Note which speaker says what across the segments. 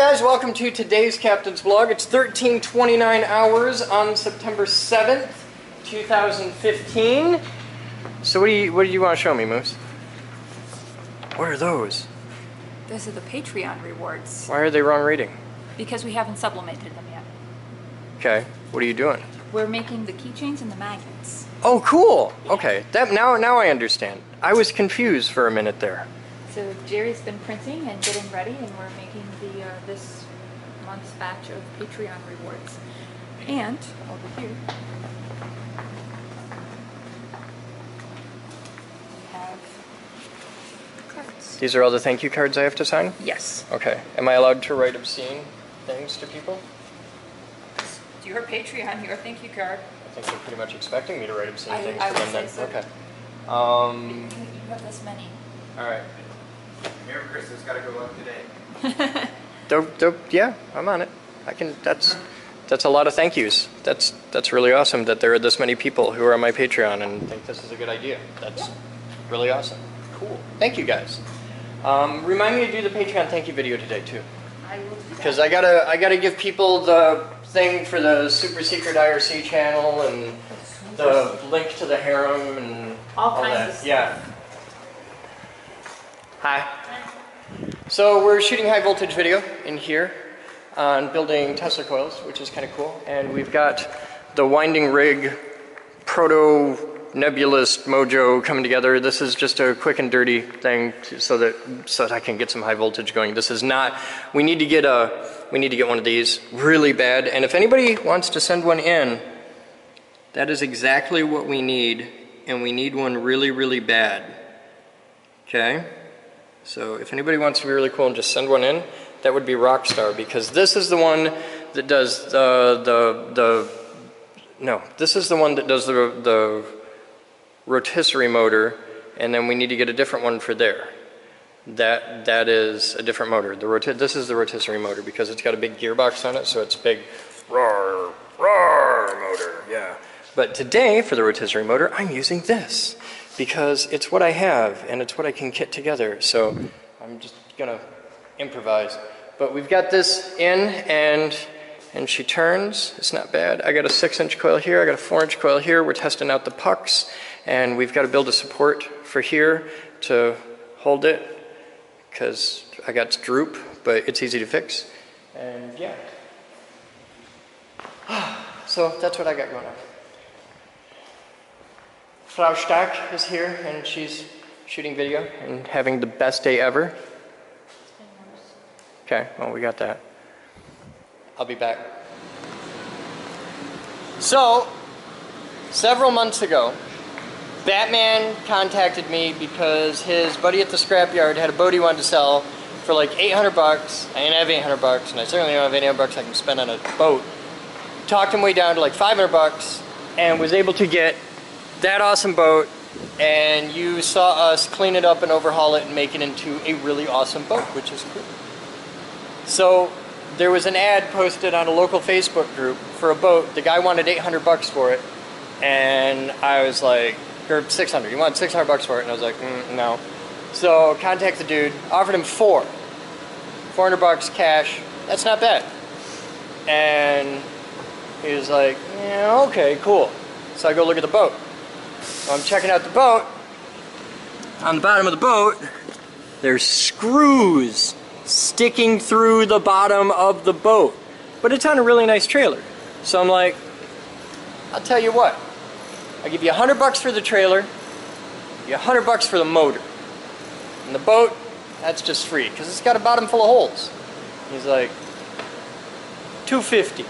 Speaker 1: Guys, welcome to today's Captain's Blog. It's 1329 hours on September 7th, 2015. So what do you what do you want to show me, Moose? What are those?
Speaker 2: Those are the Patreon rewards
Speaker 1: Why are they wrong reading?
Speaker 2: because we haven't supplemented them yet.
Speaker 1: Okay, what are you doing?
Speaker 2: We're making the keychains and the magnets.
Speaker 1: Oh, cool. Okay, that now now I understand. I was confused for a minute there.
Speaker 2: So Jerry's been printing and getting ready, and we're making the uh, this month's batch of Patreon rewards. And over here, we have cards.
Speaker 1: These are all the thank you cards I have to sign?
Speaker 2: Yes.
Speaker 1: Okay. Am I allowed to write obscene things to people?
Speaker 2: It's your Patreon, your thank you card.
Speaker 1: I think they're pretty much expecting me to write obscene
Speaker 2: I-
Speaker 1: things
Speaker 2: I
Speaker 1: to them then.
Speaker 2: so.
Speaker 1: Okay. Um,
Speaker 2: You have this many.
Speaker 1: all right.
Speaker 3: Merry Christmas got to go up today.
Speaker 1: Dope, dope. Yeah, I'm on it. I can. That's that's a lot of thank yous. That's that's really awesome that there are this many people who are on my Patreon and think this is a good idea. That's really awesome. Cool. Thank you guys. Um, remind me to do the Patreon thank you video today too,
Speaker 2: I will
Speaker 1: because I gotta I gotta give people the thing for the super secret IRC channel and the link to the harem and
Speaker 2: All
Speaker 1: all
Speaker 2: kinds
Speaker 1: that.
Speaker 2: of stuff.
Speaker 1: Yeah. Hi. So we're shooting high voltage video in here on building Tesla coils, which is kind of cool. And we've got the winding rig proto nebulous mojo coming together. This is just a quick and dirty thing so that so that I can get some high voltage going. This is not we need to get a we need to get one of these really bad. And if anybody wants to send one in, that is exactly what we need and we need one really really bad. Okay? So if anybody wants to be really cool and just send one in, that would be Rockstar because this is the one that does the the the no, this is the one that does the the rotisserie motor, and then we need to get a different one for there. That that is a different motor. The roti- this is the rotisserie motor because it's got a big gearbox on it, so it's big roar roar motor. Yeah. But today for the rotisserie motor, I'm using this because it's what I have and it's what I can kit together. So I'm just gonna improvise. But we've got this in and and she turns. It's not bad. I got a six inch coil here. I got a four inch coil here. We're testing out the pucks and we've got to build a support for here to hold it because I got droop, but it's easy to fix. And yeah. So that's what I got going on. Frau Stark is here and she's shooting video and having the best day ever. Okay, well, we got that. I'll be back. So, several months ago, Batman contacted me because his buddy at the scrapyard had a boat he wanted to sell for like 800 bucks. I didn't have 800 bucks, and I certainly don't have 800 bucks I can spend on a boat. Talked him way down to like 500 bucks, and was able to get that awesome boat. And you saw us clean it up and overhaul it and make it into a really awesome boat, which is cool. So there was an ad posted on a local Facebook group for a boat. The guy wanted 800 bucks for it, and I was like, or 600. He wanted 600 bucks for it, and I was like, mm, no. So contact the dude, offered him four, 400 bucks cash. That's not bad. And he was like, yeah, okay, cool. So I go look at the boat. I'm checking out the boat. On the bottom of the boat, there's screws sticking through the bottom of the boat. But it's on a really nice trailer. So I'm like, I'll tell you what. I'll give you a hundred bucks for the trailer, you a hundred bucks for the motor. And the boat, that's just free, because it's got a bottom full of holes. He's like, 250.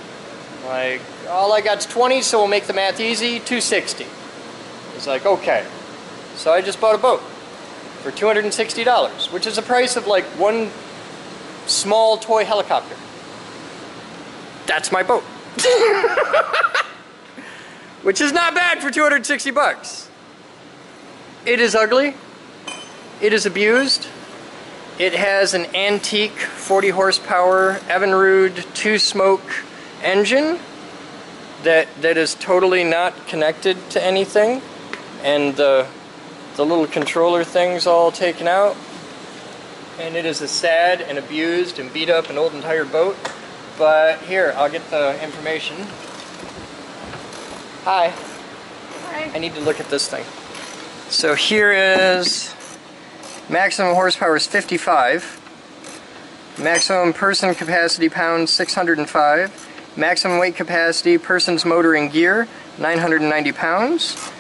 Speaker 1: Like, all I got's 20, so we'll make the math easy, 260. He's like, okay. So I just bought a boat for $260, which is the price of like one small toy helicopter. That's my boat. which is not bad for 260 bucks. It is ugly. It is abused. It has an antique 40 horsepower Evinrude two stroke engine that that is totally not connected to anything and the the little controller thing's all taken out and it is a sad and abused and beat up and old and tired boat. But here, I'll get the information. Hi.
Speaker 2: Hi.
Speaker 1: I need to look at this thing. So here is maximum horsepower is 55. Maximum person capacity pounds 605. Maximum weight capacity person's motor and gear 990 pounds.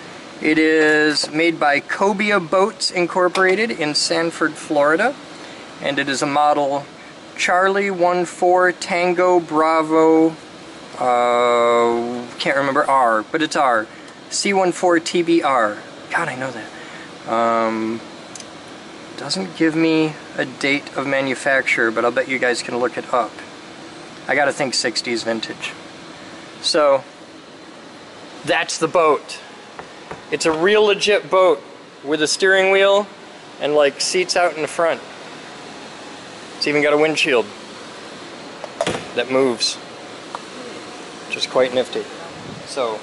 Speaker 1: It is made by Cobia Boats Incorporated in Sanford, Florida. And it is a model Charlie 14 Tango Bravo uh, can't remember R, but it's R. C14TBR. God, I know that. Um, doesn't give me a date of manufacture, but I'll bet you guys can look it up. I gotta think 60s vintage. So, that's the boat. It's a real legit boat with a steering wheel and like seats out in the front. It's even got a windshield that moves, which is quite nifty. So,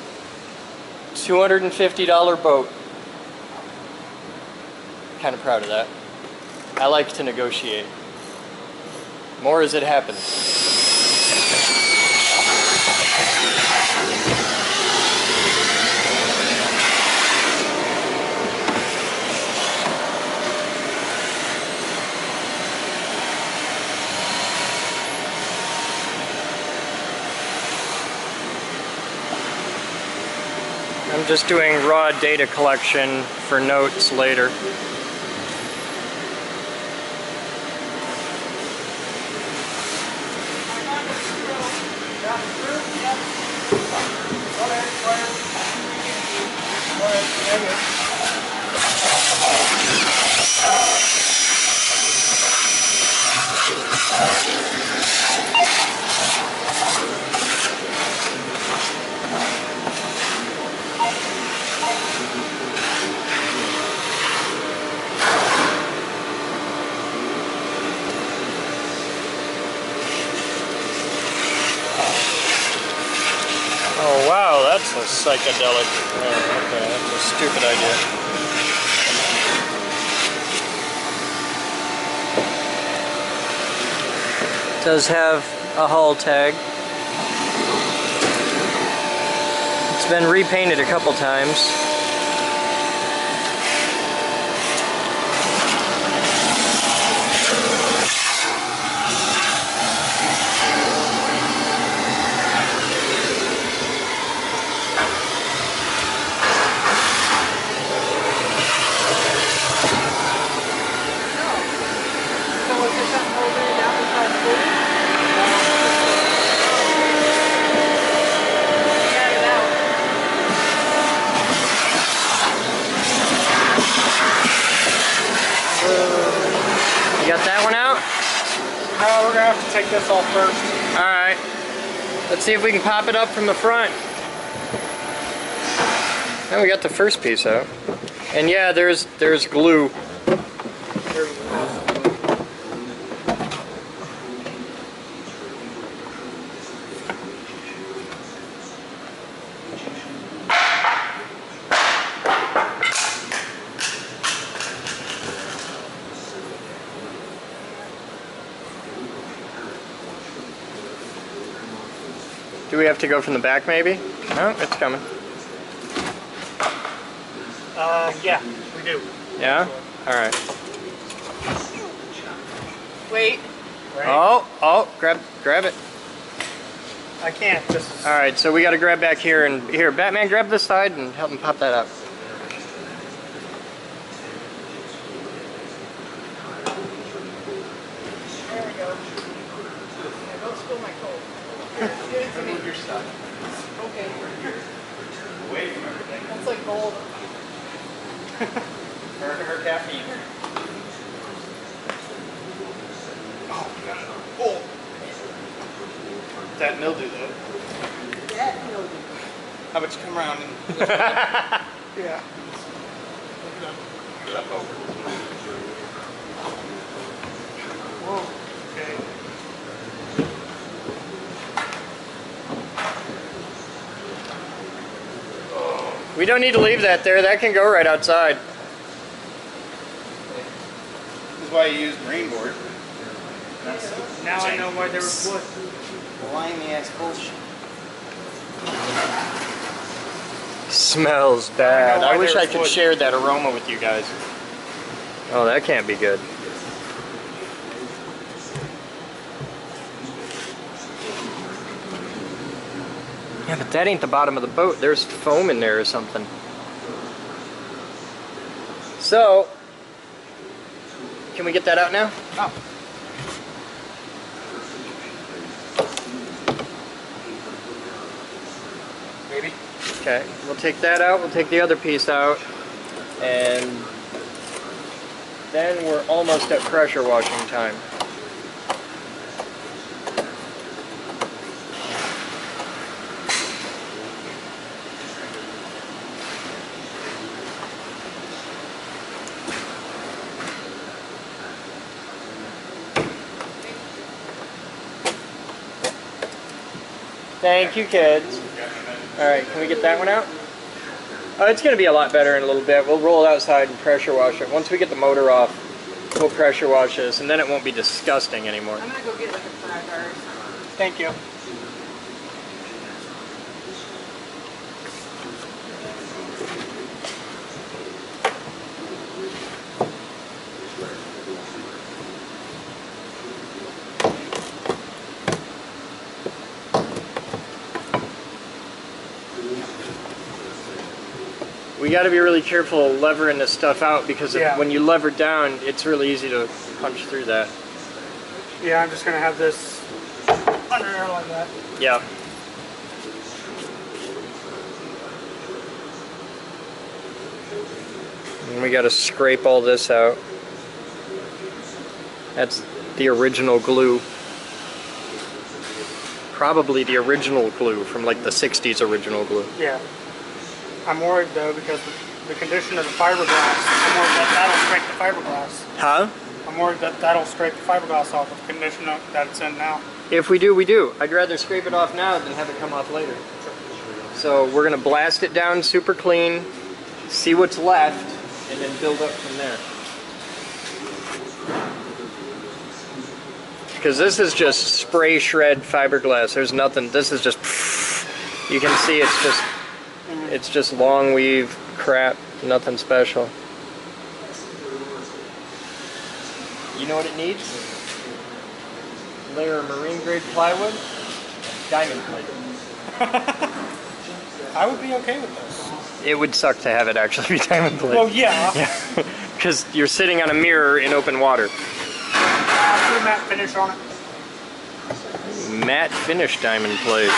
Speaker 1: $250 boat. Kind of proud of that. I like to negotiate. More as it happens. Just doing raw data collection for notes later. Oh wow, that's a psychedelic. Oh, okay, that's a stupid idea. Does have a hull tag. It's been repainted a couple times.
Speaker 2: So was there something holding it down besides food? Got it out.
Speaker 1: You got that one out?
Speaker 4: No, we're gonna have to take this off first.
Speaker 1: Alright. Let's see if we can pop it up from the front. Now we got the first piece out. And yeah, there's there's glue. Have to go from the back maybe? No, it's coming.
Speaker 4: Uh, yeah, we do.
Speaker 1: Yeah? Alright.
Speaker 2: Wait.
Speaker 4: Right?
Speaker 1: Oh, oh, grab grab it.
Speaker 4: I can't. This is.
Speaker 1: Alright, so we gotta grab back here and here, Batman, grab this side and help him pop that up.
Speaker 2: There we go. Yeah, don't spill my coat. Here, give it to me.
Speaker 3: Your stuff.
Speaker 2: Okay.
Speaker 3: Away from everything.
Speaker 2: That's like gold.
Speaker 3: Her, her caffeine. Oh, God. Oh.
Speaker 4: That mildew though.
Speaker 2: That mildew.
Speaker 4: How about you come around and. yeah.
Speaker 3: Get up over.
Speaker 4: Whoa. Okay.
Speaker 1: We don't need to leave that there, that can go right outside.
Speaker 3: This is why you use grain board. That's
Speaker 4: Now I know why they were put.
Speaker 3: Limey ass bullshit.
Speaker 1: Smells bad.
Speaker 4: why
Speaker 1: I wish I could
Speaker 4: foot.
Speaker 1: share that aroma with you guys. Oh, that can't be good. Yeah, but that ain't the bottom of the boat. There's foam in there or something. So, can we get that out now?
Speaker 4: Oh.
Speaker 1: Okay, we'll take that out, we'll take the other piece out, and then we're almost at pressure washing time. Thank you, kids. All right, can we get that one out? Oh, it's going to be a lot better in a little bit. We'll roll it outside and pressure wash it. Once we get the motor off, we'll pressure wash this, and then it won't be disgusting anymore.
Speaker 4: I'm gonna go get like a bar.
Speaker 1: Thank you. Got to be really careful levering this stuff out because if,
Speaker 5: Yeah.
Speaker 1: when you lever down, it's really easy to punch through that.
Speaker 5: Yeah, I'm just gonna have this under there like that.
Speaker 1: Yeah. And we got to scrape all this out. That's the original glue. Probably the original glue from like the 60s original glue.
Speaker 5: Yeah. I'm worried though because the, the condition of the fiberglass. I'm worried that that'll scrape the fiberglass.
Speaker 1: Huh?
Speaker 5: I'm worried that that'll scrape the fiberglass off of the condition of, that it's in now.
Speaker 1: If we do, we do. I'd rather scrape it off now than have it come off later. So we're gonna blast it down super clean, see what's left, and then build up from there. Because this is just spray shred fiberglass. There's nothing. This is just. You can see it's just. It's just long weave crap. Nothing special. You know what it needs? layer of marine grade plywood, diamond plate.
Speaker 5: I would be okay with this.
Speaker 1: It would suck to have it actually be diamond plate.
Speaker 5: Well, yeah.
Speaker 1: yeah, because you're sitting on a mirror in open water.
Speaker 5: A matte finish on it.
Speaker 1: Matte finish diamond plate.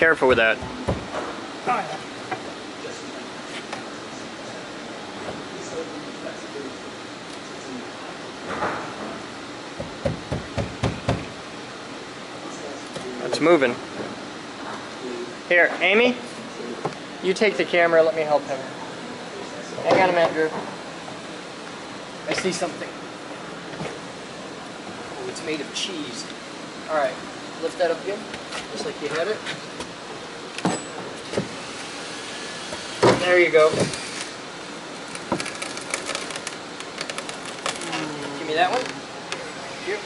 Speaker 1: Careful with that. It's moving. Here, Amy, you take the camera. Let me help him. Hang on a minute, Drew. I see something. Oh, it's made of cheese. All right, lift that up again, just like you had it. There you go. Give me that one. Thank you.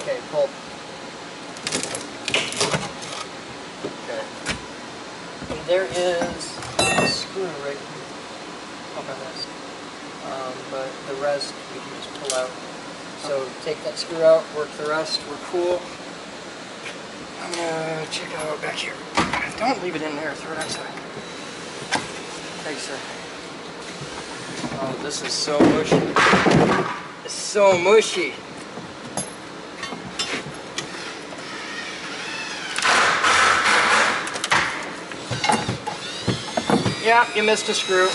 Speaker 1: Okay, pull. Okay. And there is a screw right on the rest. Um, but the rest we can just pull out. So take that screw out, work the rest, we're cool. I'm gonna check out back here. Don't leave it in there, throw it outside. Thanks, sir. Oh, this is so mushy. It's so mushy. Yeah, you missed a screw.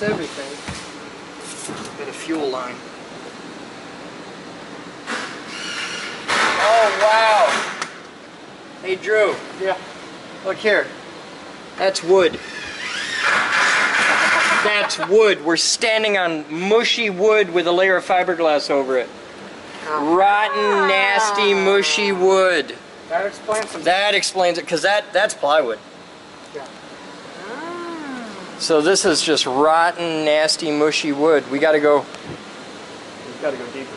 Speaker 1: That's everything. Bit of fuel line. Oh, wow. Hey, Drew.
Speaker 5: Yeah.
Speaker 1: Look here. That's wood. That's wood. We're standing on mushy wood with a layer of fiberglass over it. Rotten, nasty, mushy wood.
Speaker 5: That explains some.
Speaker 1: That explains it, because that, that's plywood. So this is just rotten, nasty, mushy wood. We gotta go. We've gotta go deeper.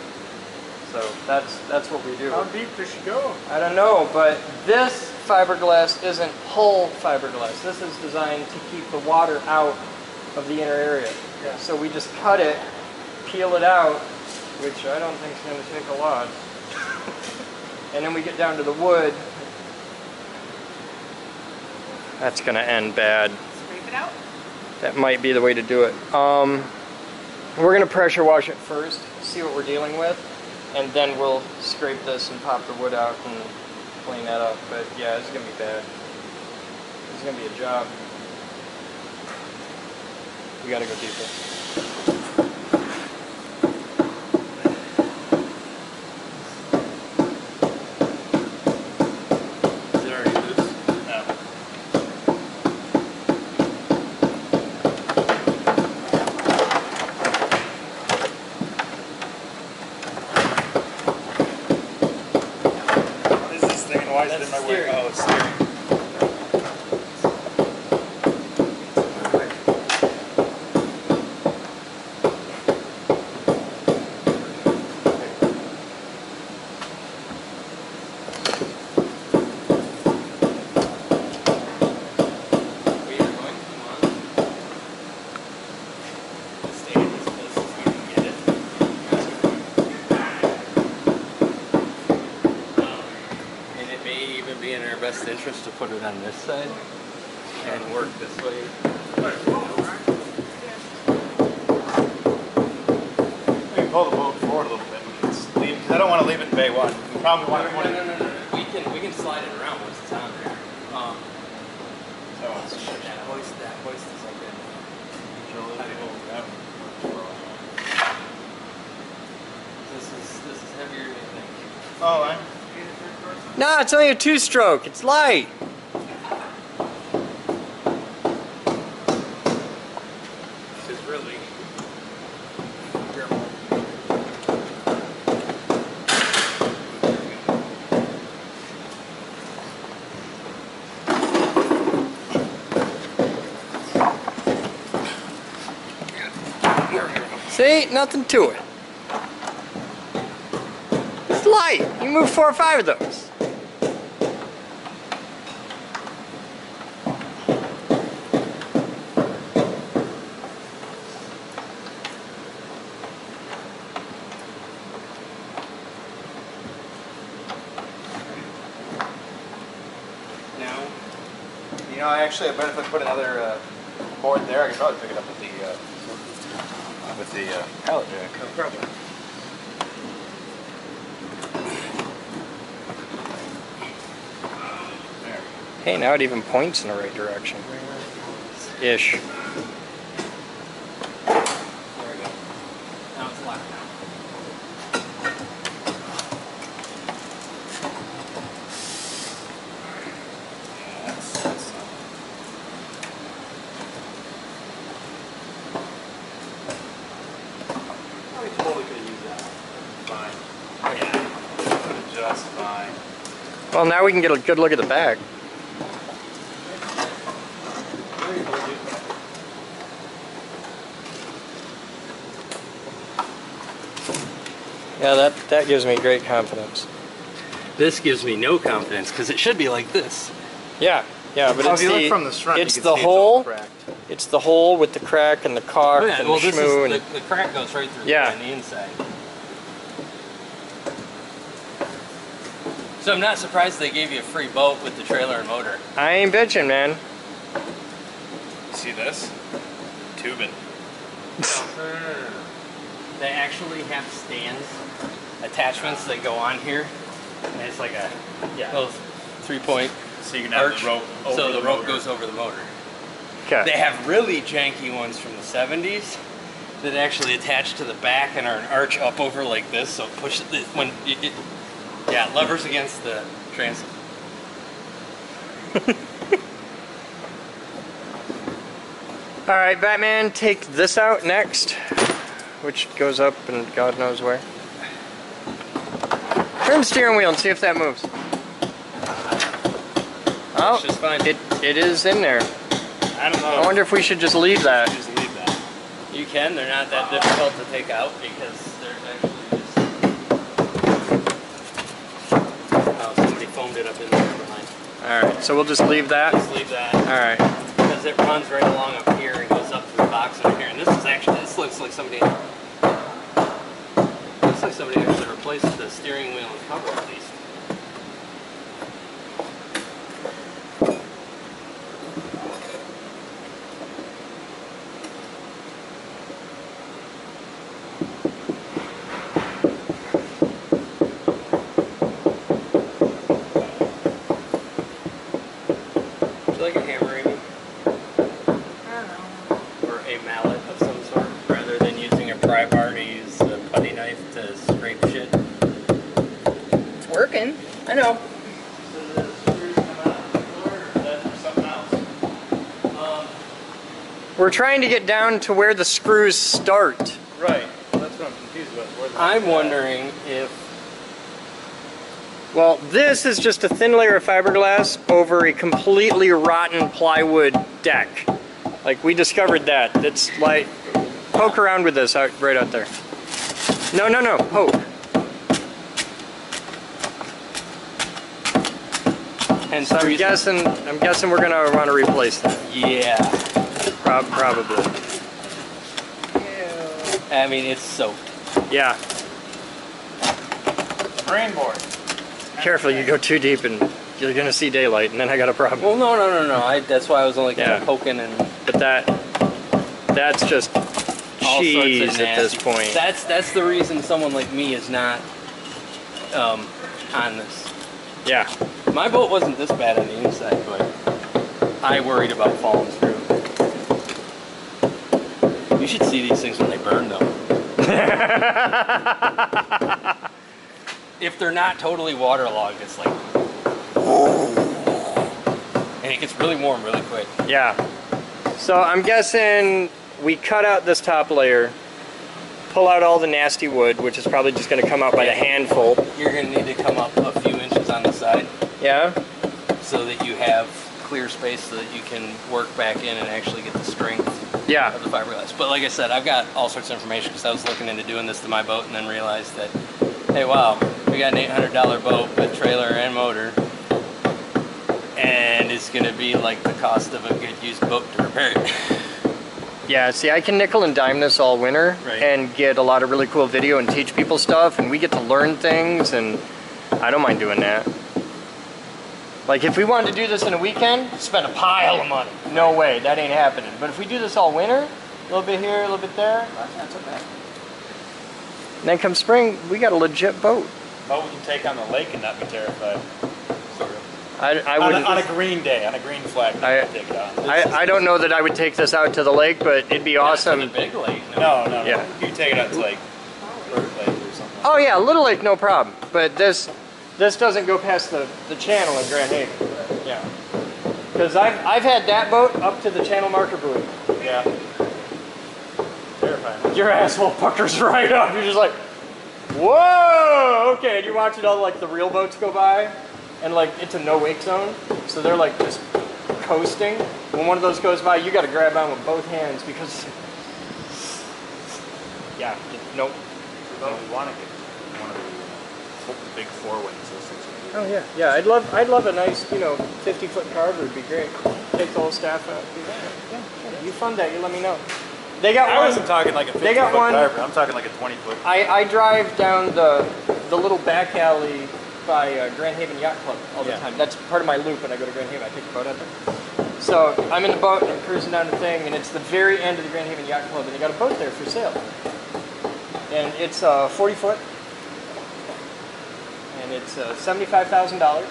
Speaker 1: So that's that's what we do.
Speaker 5: How deep does she go?
Speaker 1: I don't know, but this fiberglass isn't hull fiberglass. This is designed to keep the water out of the inner area.
Speaker 5: Yeah.
Speaker 1: So we just cut it, peel it out, which I don't think is going to take a lot. and then we get down to the wood. That's going to end bad.
Speaker 2: Scrape it out.
Speaker 1: That might be the way to do it. Um, we're going to pressure wash it first, see what we're dealing with, and then we'll scrape this and pop the wood out and clean that up. But yeah, it's going to be bad. It's going to be a job. We got to go deeper.
Speaker 4: Is it already loose? No. What is this thing and why is it in my way?
Speaker 1: steering.
Speaker 4: Oh, it's steering.
Speaker 6: We are going to want to stay as close as we can get it. Um, And it may even be in our best interest to put it on this side and work this way.
Speaker 3: We can pull the boat forward a little bit. It's leave, 'cause I don't want to leave it in bay one. We probably want to put
Speaker 6: No, no, no, no, we can, we can slide it around once it's on there. Um,
Speaker 3: Oh, it's
Speaker 6: that hoist, that hoist is like a This is, this is heavier than you think.
Speaker 3: Oh, I.
Speaker 1: No, it's only a two-stroke. It's light.
Speaker 4: This is really.
Speaker 1: See, nothing to it. It's light. You move four or five of those.
Speaker 3: Now, you know, I actually, I bet if I put another uh, board there, I could probably pick it up with the uh, the uh, pallet jack.
Speaker 4: Probably.
Speaker 3: There.
Speaker 1: Hey, now it even points in the right direction. Ish.
Speaker 6: There we go. Now it's locked down.
Speaker 3: That's, that's
Speaker 4: We totally could have used that. Fine.
Speaker 3: Oh, yeah. Just fine.
Speaker 1: Well, now we can get a good look at the back. Yeah, that, that gives me great confidence.
Speaker 6: This gives me no confidence because it should be like this.
Speaker 1: Yeah, yeah, but it's
Speaker 3: if you
Speaker 1: the,
Speaker 3: look from the front,
Speaker 1: it's the
Speaker 3: see it's
Speaker 1: hole. It's the hole with the crack and the caulk
Speaker 6: Oh, yeah,
Speaker 1: and
Speaker 6: well,
Speaker 1: the
Speaker 6: this
Speaker 1: schmoo.
Speaker 6: is
Speaker 1: and,
Speaker 6: the, the crack goes right through
Speaker 1: Yeah.
Speaker 6: on the inside. So I'm not surprised they gave you a free boat with the trailer and motor.
Speaker 1: I ain't bitching, man.
Speaker 3: See this? Tubing.
Speaker 6: They actually have stands, attachments that go on here, and it's like a
Speaker 3: Yeah.
Speaker 6: little three-point
Speaker 3: So you can have
Speaker 6: arch,
Speaker 3: the rope over
Speaker 6: so the, rope goes over the motor.
Speaker 1: Okay.
Speaker 6: They have really janky ones from the 70s that actually attach to the back and are an arch up over like this, so push it when it, it yeah levers against the transom.
Speaker 1: All right, Batman, take this out next, which goes up and God knows where. Turn the steering wheel and see if that moves. Oh,
Speaker 6: It's just fine.
Speaker 1: it it is in there.
Speaker 3: I don't know.
Speaker 1: I wonder if we should just leave that.
Speaker 3: Just leave that.
Speaker 6: You can. They're not that difficult to take out because there's actually just. Oh, somebody foamed it up in there behind.
Speaker 1: All right, so we'll just leave that.
Speaker 6: Just leave that
Speaker 1: All right.
Speaker 6: because it runs right along up here and goes up to the box over here. And this is actually this looks like somebody. Looks like somebody actually replaced the steering wheel and cover at least. Would you like a hammer, Amy?
Speaker 2: I don't know.
Speaker 6: Or a mallet of some sort, rather than using a pry bar to use a putty knife to scrape shit?
Speaker 1: It's working. I know. We're trying to get down to where the screws start.
Speaker 3: Right. That's what I'm confused about. Where the
Speaker 6: I'm wondering if
Speaker 1: Well, this is just a thin layer of fiberglass over a completely rotten plywood deck. Like we discovered that. It's like poke around with this out right out there. No, no, no, poke.
Speaker 6: And
Speaker 1: So
Speaker 6: the
Speaker 1: I'm guessing I'm guessing we're gonna want to replace that.
Speaker 6: Yeah.
Speaker 1: Prob- probably.
Speaker 6: I mean, it's soaked.
Speaker 1: Yeah.
Speaker 3: brain board.
Speaker 1: Careful, you go too deep and you're gonna see daylight, and then I got a problem.
Speaker 6: Well, no, no, no, no. I, that's why I was only kind
Speaker 1: Yeah.
Speaker 6: of poking and
Speaker 1: But that that's just cheese at this point.
Speaker 6: That's that's the reason someone like me is not um, on this.
Speaker 1: yeah.
Speaker 6: My boat wasn't this bad on the inside, but I worried about falling through. You should see these things when they burn, though. if they're not totally waterlogged, it's like, and it gets really warm really quick.
Speaker 1: Yeah. So I'm guessing we cut out this top layer, pull out all the nasty wood, which is probably just going to come out by the handful.
Speaker 6: You're gonna need to come up a few inches on the side
Speaker 1: Yeah.
Speaker 6: so that you have clear space so that you can work back in and actually get the strength
Speaker 1: Yeah.
Speaker 6: of the fiberglass. But like I said, I've got all sorts of information because I was looking into doing this to my boat and then realized that, hey, wow, we got an $800 boat with trailer and motor, and it's going to be like the cost of a good used boat to repair it.
Speaker 1: Yeah. See, I can nickel and dime this all winter
Speaker 6: Right.
Speaker 1: and get a lot of really cool video and teach people stuff, and we get to learn things, and I don't mind doing that. Like if we wanted to do this in a weekend, spend a pile of money. No way, that ain't happening. But if we do this all winter, a little bit here, a little bit there,
Speaker 3: That's not bad.
Speaker 1: and then come spring, we got a legit boat.
Speaker 3: But we can take on the lake and not be terrified. Sort of.
Speaker 1: I, I
Speaker 3: on, a,
Speaker 1: wouldn't.
Speaker 3: on a green day, on a green flag,
Speaker 1: I-
Speaker 3: we can take it on.
Speaker 1: I, I don't know that I would take this out to the lake, but it'd be
Speaker 6: For
Speaker 1: awesome.
Speaker 6: the big lake.
Speaker 3: no, no, no.
Speaker 1: Yeah.
Speaker 3: You take it out to like Bird Lake or something.
Speaker 1: Oh yeah, Little Lake, no problem. But this, this doesn't go past the, the channel in Grand Haven.
Speaker 3: Yeah.
Speaker 1: Because I've, I've had that boat up to the channel marker buoy.
Speaker 3: Yeah. Terrifying.
Speaker 1: Your asshole puckers right up. You're just like, whoa, okay. And you're watching all like the real boats go by, and like it's a no wake zone, so they're like just coasting. When one of those goes by, you got to grab on with both hands because, yeah, nope.
Speaker 3: No, we want to get one of the big Four Winns. Those things are
Speaker 1: Oh yeah, yeah. I'd love, I'd love a nice, you know, 50 foot carver. Would be great. Take the whole staff out. Do. Yeah, yeah. You fund that. You let me know. They got
Speaker 3: I
Speaker 1: one.
Speaker 3: wasn't talking like a 50
Speaker 1: They got
Speaker 3: foot
Speaker 1: one-
Speaker 3: carver. I'm talking like a 20 foot.
Speaker 1: I, I drive down the the little back alley by uh, Grand Haven Yacht Club all the
Speaker 3: Yeah.
Speaker 1: time. That's part of my loop when I go to Grand Haven. I take the boat out there. So I'm in the boat and I'm cruising down the thing, and it's the very end of the Grand Haven Yacht Club, and they got a boat there for sale. And it's uh, 40 foot, and it's uh, $75,000,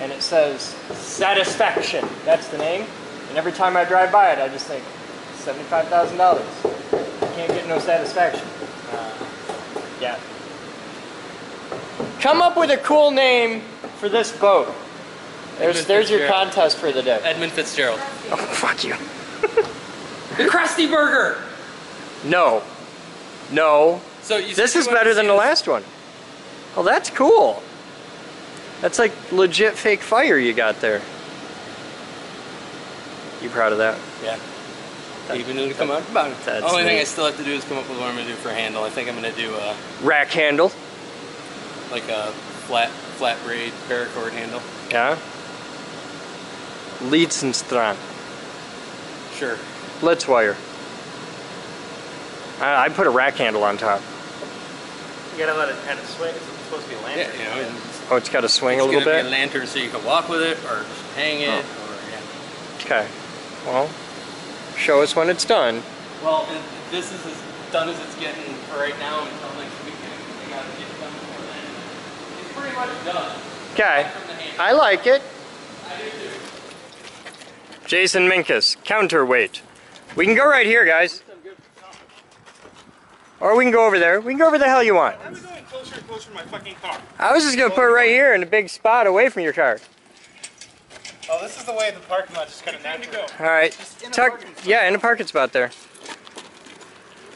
Speaker 1: and it says Satisfaction. That's the name. And every time I drive by it, I just think $75,000. Can't get no satisfaction. Uh, yeah. Come up with a cool name for this boat. There's, there's your contest for the day.
Speaker 6: Edmund Fitzgerald.
Speaker 1: Oh, fuck you.
Speaker 6: The Krusty Burger.
Speaker 1: No. No.
Speaker 6: So you
Speaker 1: This is better than the last one. Oh, that's cool. That's like legit fake fire you got there. You proud of that?
Speaker 6: Yeah. Even to come up about it.
Speaker 1: That's
Speaker 6: Only thing. I still have to do is come up with what I'm gonna do for a handle. I think I'm gonna do a
Speaker 1: Rack handle.
Speaker 6: Like a flat flat braid paracord handle.
Speaker 1: Yeah. Leadsenstrand.
Speaker 6: Sure.
Speaker 1: Let's wire. I, I put a rack handle on top.
Speaker 3: You gotta let it kind of swing. It's supposed to be a
Speaker 6: Yeah,
Speaker 3: lantern.
Speaker 6: you know, and
Speaker 1: Oh, it's got to swing
Speaker 6: it's
Speaker 1: a little
Speaker 6: gonna be
Speaker 1: bit.
Speaker 6: a lantern so you can walk with it or just hang it oh. or yeah.
Speaker 1: Okay. Well, show us when it's done.
Speaker 6: Well, this is as done as it's getting for right now until next weekend. I gotta get it done before then. It's pretty much done.
Speaker 1: Okay.
Speaker 6: From the hand.
Speaker 1: I like it.
Speaker 6: I do too.
Speaker 1: Jason Minkus, counterweight. We can go right here, guys. Or we can go over there. We can go over the hell you want.
Speaker 5: I'm going closer and closer to my fucking car.
Speaker 1: I was just gonna put it right here in a big spot away from your car.
Speaker 5: Oh, this is the way the parking lot just kind of naturally go.
Speaker 1: All right. Tuck, yeah, in a parking spot there.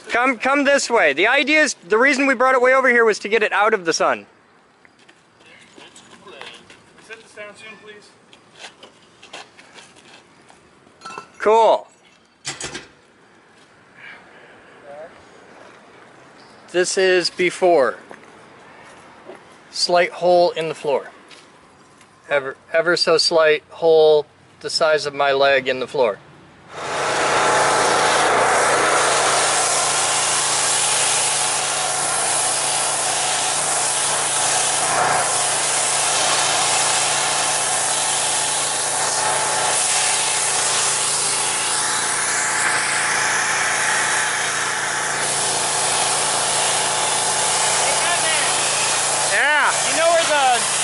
Speaker 1: Come, come this way. The idea is the reason we brought it way over here was to get it out of the sun.
Speaker 5: Set this down soon, please.
Speaker 1: Cool. This is before. Slight hole in the floor. Ever, ever so slight hole the size of my leg in the floor.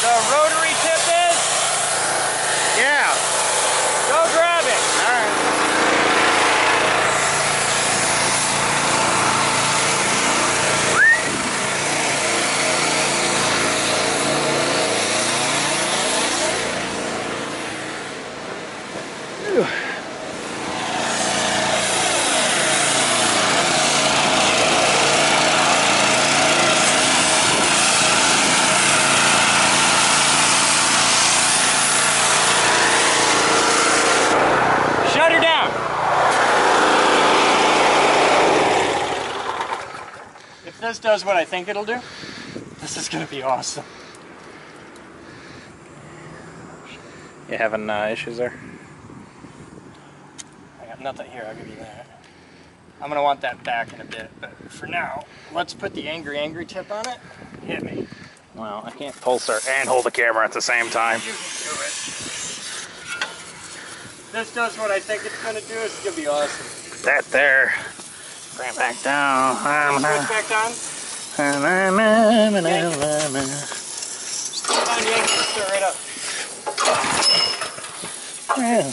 Speaker 5: The, rotary
Speaker 1: this does what I think it'll do, this is gonna be awesome.
Speaker 3: You having uh, issues there?
Speaker 1: I got nothing here, I'll give you that. I'm gonna want that back in a bit, but for now, let's put the angry, angry tip on it. Hit me.
Speaker 3: Well, I can't pulsar and hold the camera at the same time.
Speaker 1: You can do it. This does what I think it's gonna do, it's gonna be awesome.
Speaker 3: That there. Bring it back down.
Speaker 1: Switch back on. Find the angle, start right up.
Speaker 3: Yeah.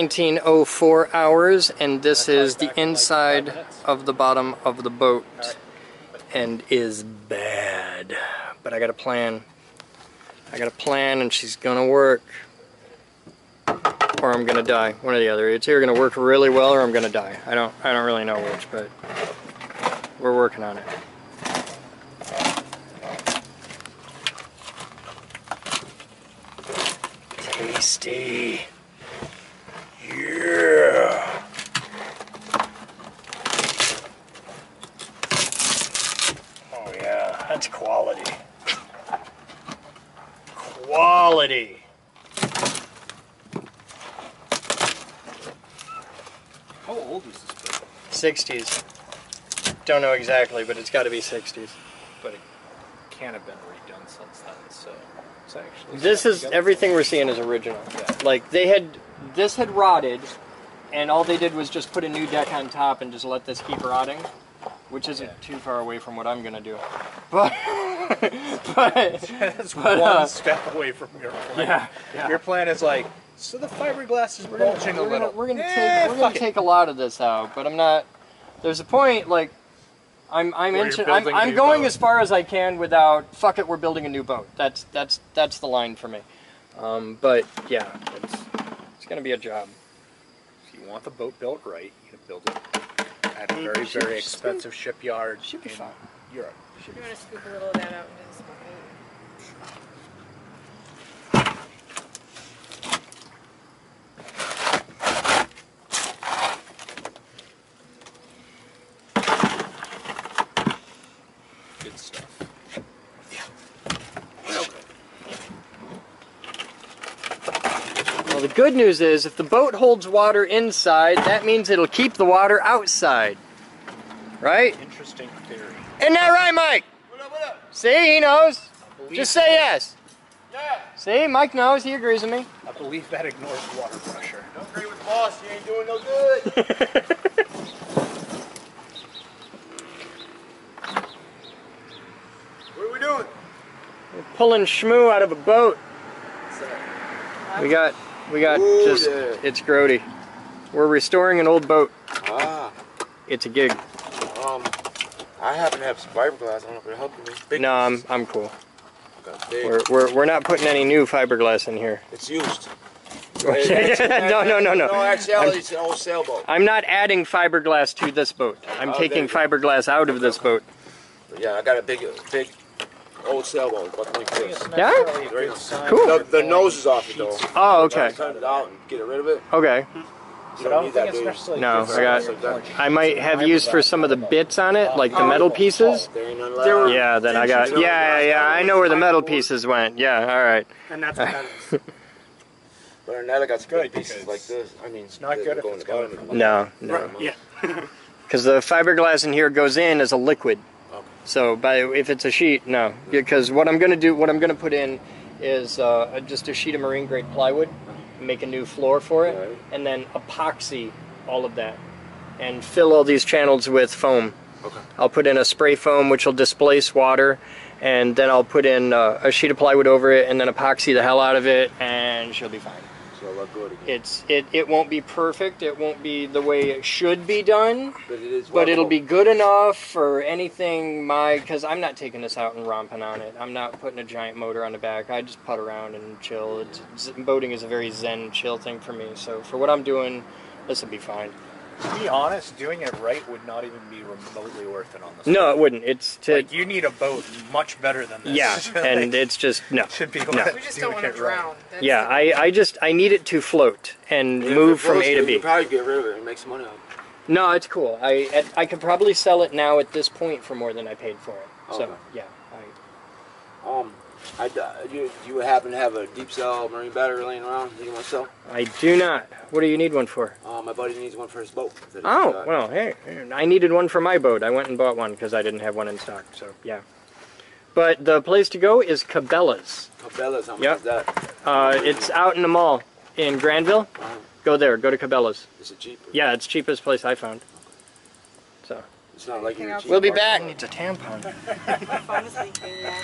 Speaker 1: 1904 hours, and this is the inside of the bottom of the boat, and is bad. But I got a plan. I got a plan, and she's gonna work, or I'm gonna die. One or the other. It's either gonna work really well, or I'm gonna die. I don't. I don't really know which, but we're working on it. Tasty. Yeah. Oh yeah, that's quality.
Speaker 3: How old is this boat?
Speaker 1: 60s. Don't know exactly, but it's got to be 60s.
Speaker 3: But it can't have been redone since then, so it's actually.
Speaker 1: This is everything we're seeing is original.
Speaker 3: Yeah.
Speaker 1: Like they had this had rotted, and all they did was just put a new deck on top and just let this keep rotting, which isn't
Speaker 3: Yeah.
Speaker 1: too far away from what I'm gonna do. But but
Speaker 3: That's
Speaker 1: But,
Speaker 3: one
Speaker 1: uh,
Speaker 3: step away from your plan.
Speaker 1: yeah, yeah.
Speaker 3: Your plan is like, so the fiberglass is
Speaker 1: We're gonna,
Speaker 3: bulging a
Speaker 1: we're gonna,
Speaker 3: little.
Speaker 1: we're gonna
Speaker 3: Eh,
Speaker 1: take we're gonna
Speaker 3: it.
Speaker 1: take a lot of this out, but I'm not. There's a point like. I'm I'm I'm, I'm going
Speaker 3: boat.
Speaker 1: as far as I can without fuck it we're building a new boat. That's that's that's the line for me. Um, but yeah, it's it's gonna be a job.
Speaker 3: If you want the boat built right, you can build it at a very, very expensive shipyard in
Speaker 1: fine.
Speaker 3: Europe.
Speaker 7: You want to scoop a little of that out into this bucket?
Speaker 3: Good stuff.
Speaker 1: Well, the good news is if the boat holds water inside, that means it'll keep the water outside. Right?
Speaker 3: Interesting theory.
Speaker 1: Isn't that right, Mike?
Speaker 4: What up, what up?
Speaker 1: See, he knows. Just say yes.
Speaker 4: Yeah.
Speaker 1: See, Mike knows. He agrees with me.
Speaker 3: I believe that ignores water pressure.
Speaker 4: Don't agree with the boss. You ain't doing no good. what are we doing?
Speaker 1: We're pulling schmoo out of a boat. We got, we got
Speaker 4: Ooh,
Speaker 1: just,
Speaker 4: yeah.
Speaker 1: it's grody. We're restoring an old boat.
Speaker 4: Ah,
Speaker 1: It's a gig.
Speaker 4: um, I happen to have some fiberglass. I don't know if it'll help you. Big
Speaker 1: No, I'm. I'm cool. We're, we're, we're not putting any new fiberglass in here.
Speaker 4: It's used.
Speaker 1: no, no, no, no.
Speaker 4: No, actually, it's an old sailboat.
Speaker 1: I'm not adding fiberglass to this boat. I'm
Speaker 4: Oh,
Speaker 1: taking fiberglass out of this boat.
Speaker 4: Yeah, I got a big, big old sailboat, about like this.
Speaker 1: Yeah? Cool.
Speaker 4: The, the nose is off it though.
Speaker 1: Oh, okay.
Speaker 4: Turn it out and get rid of it.
Speaker 1: Okay.
Speaker 4: You don't need that, do you?
Speaker 1: No, I got. I might have used for some of the bits on it, like the metal pieces.
Speaker 4: There ain't none
Speaker 5: There were-
Speaker 4: left.
Speaker 1: Yeah, then I got. Yeah, yeah, yeah. I know where the metal pieces went. Yeah, all right.
Speaker 5: And that's what that is.
Speaker 4: But other than I got some
Speaker 3: Good,
Speaker 4: big pieces
Speaker 3: because
Speaker 4: like this. I mean, it's
Speaker 3: not good if it's coming from
Speaker 1: No, no.
Speaker 5: Yeah.
Speaker 1: Because the fiberglass in here goes in as a liquid. So by if it's a sheet, no. Because what I'm gonna do, what I'm gonna put in, is uh, just a sheet of marine grade plywood, make a new floor for it,
Speaker 4: Right.
Speaker 1: and then epoxy all of that, and fill all these channels with foam.
Speaker 4: Okay.
Speaker 1: I'll put in a spray foam which will displace water, and then I'll put in uh, a sheet of plywood over it, and then epoxy the hell out of it, and she'll be fine.
Speaker 4: Look good again.
Speaker 1: It's it it won't be perfect. It won't be the way it should be done,
Speaker 4: But it is.
Speaker 1: but it'll be good enough for anything my because I'm not taking this out and romping on it. I'm not putting a giant motor on the back. I just putt around and chill. It's, boating is a very zen, chill thing for me. So for what I'm doing, this will be fine.
Speaker 3: To be honest, doing it right would not even be remotely worth it on this.
Speaker 1: No, it wouldn't. It's to
Speaker 3: Like you need a boat much better than this.
Speaker 1: yeah,
Speaker 3: Like,
Speaker 1: and it's just no.
Speaker 3: should be
Speaker 1: No.
Speaker 7: We just
Speaker 3: doing
Speaker 7: don't want to
Speaker 3: it right.
Speaker 7: drown. That's
Speaker 1: Yeah, I, I just I need it to float and
Speaker 4: If it
Speaker 1: move from A to B.
Speaker 4: could probably get rid of it and make some money on it.
Speaker 1: No, it's cool. I at- I could probably sell it now at this point for more than I paid for it. So
Speaker 4: Okay.
Speaker 1: yeah,
Speaker 4: Um, I, do you, do you happen to have a deep cell marine battery laying around? You want to sell?
Speaker 1: I I do not. What do you need one for?
Speaker 4: Uh, my buddy needs one for his boat.
Speaker 1: Oh
Speaker 4: got.
Speaker 1: well, hey, I needed one for my boat. I went and bought one because I didn't have one in stock. So yeah. But the place to go is Cabela's.
Speaker 4: Cabela's, how much
Speaker 1: Yep.
Speaker 4: is that?
Speaker 1: Uh, it's out in the mall in Grandville.
Speaker 4: Uh,
Speaker 1: Go there. Go to Cabela's.
Speaker 4: is it cheap?
Speaker 1: Yeah, it's cheapest place I found. So
Speaker 4: It's not like you're cheap
Speaker 1: we'll be
Speaker 4: bar.
Speaker 1: back. Needs a tampon.
Speaker 7: My phone is leaking. Yeah.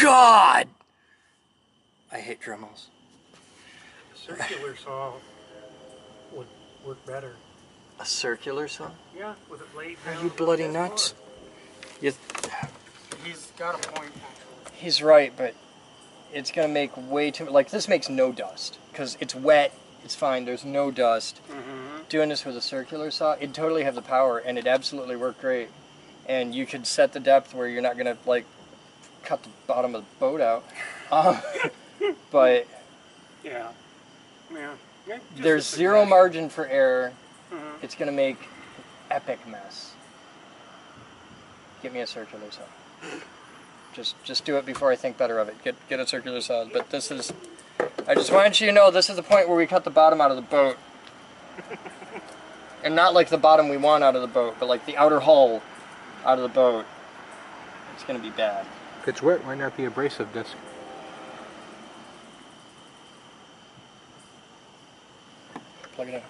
Speaker 1: God! I hate Dremels.
Speaker 5: Circular saw would work better.
Speaker 1: A circular saw?
Speaker 5: Yeah, with it laid
Speaker 1: Are you bloody nuts? You,
Speaker 5: He's got a point.
Speaker 1: he's right, but it's gonna make way too like this makes no dust because it's wet. It's fine. There's no dust. Mm -hmm. Doing this with a circular saw, it totally have the power, and it absolutely worked great. And you could set the depth where you're not gonna like cut the bottom of the boat out. Um, but
Speaker 5: Yeah. Yeah. Yeah,
Speaker 1: there's zero
Speaker 5: suggestion.
Speaker 1: margin for error.
Speaker 5: Mhm.
Speaker 1: It's gonna make epic mess. Get me a circular saw. Just just do it before I think better of it. Get get a circular saw. But this is I just want you to know this is the point where we cut the bottom out of the boat. and not like the bottom we want out of the boat, but like the outer hull out of the boat. It's gonna be bad.
Speaker 3: If it's wet, why not the abrasive disc?
Speaker 1: Plug it in.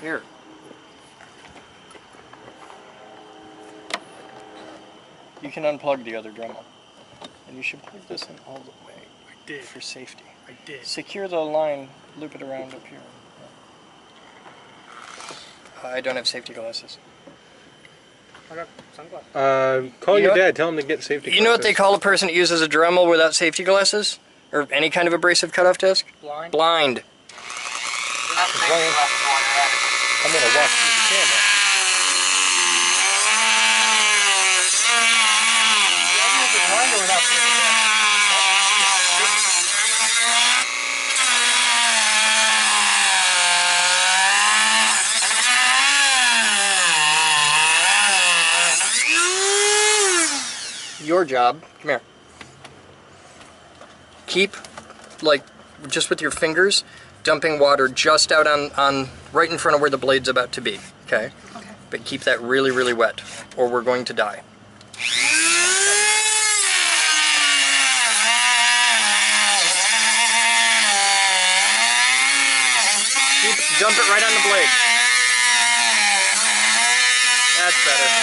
Speaker 1: Here. You can unplug the other Dremel. And you should plug this in all the way
Speaker 5: I did.
Speaker 1: for safety.
Speaker 5: I did.
Speaker 1: Secure the line, loop it around up here. I don't have safety glasses.
Speaker 5: I got sunglasses.
Speaker 3: Uh, call
Speaker 1: You
Speaker 3: your
Speaker 1: know what-
Speaker 3: dad. Tell him to get safety. Glasses.
Speaker 1: You know what they call a person that uses a Dremel without safety glasses? Or any kind of abrasive cutoff disc?
Speaker 5: Blind.
Speaker 1: Blind.
Speaker 3: I'm gonna watch through the camera.
Speaker 1: Your job, come here. Keep, like, just with your fingers, dumping water just out on, on right in front of where the blade's about to be, okay?
Speaker 2: Okay.
Speaker 1: But keep that really, really wet, or we're going to die. Keep, dump it right on the blade. That's better.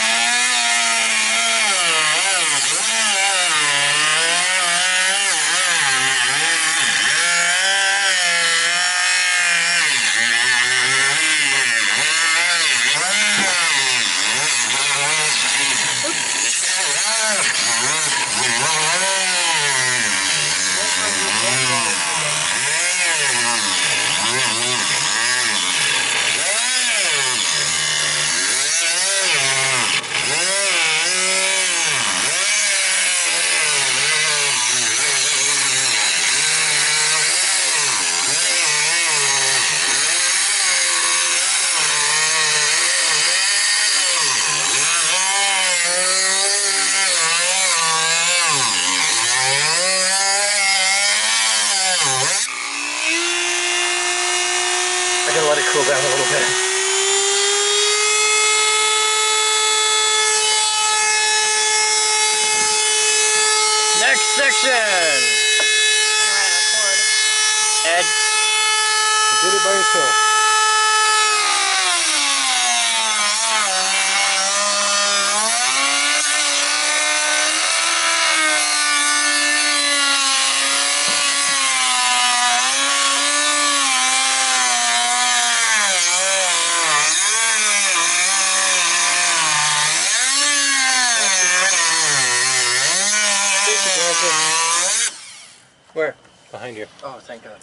Speaker 1: Oh, thank God.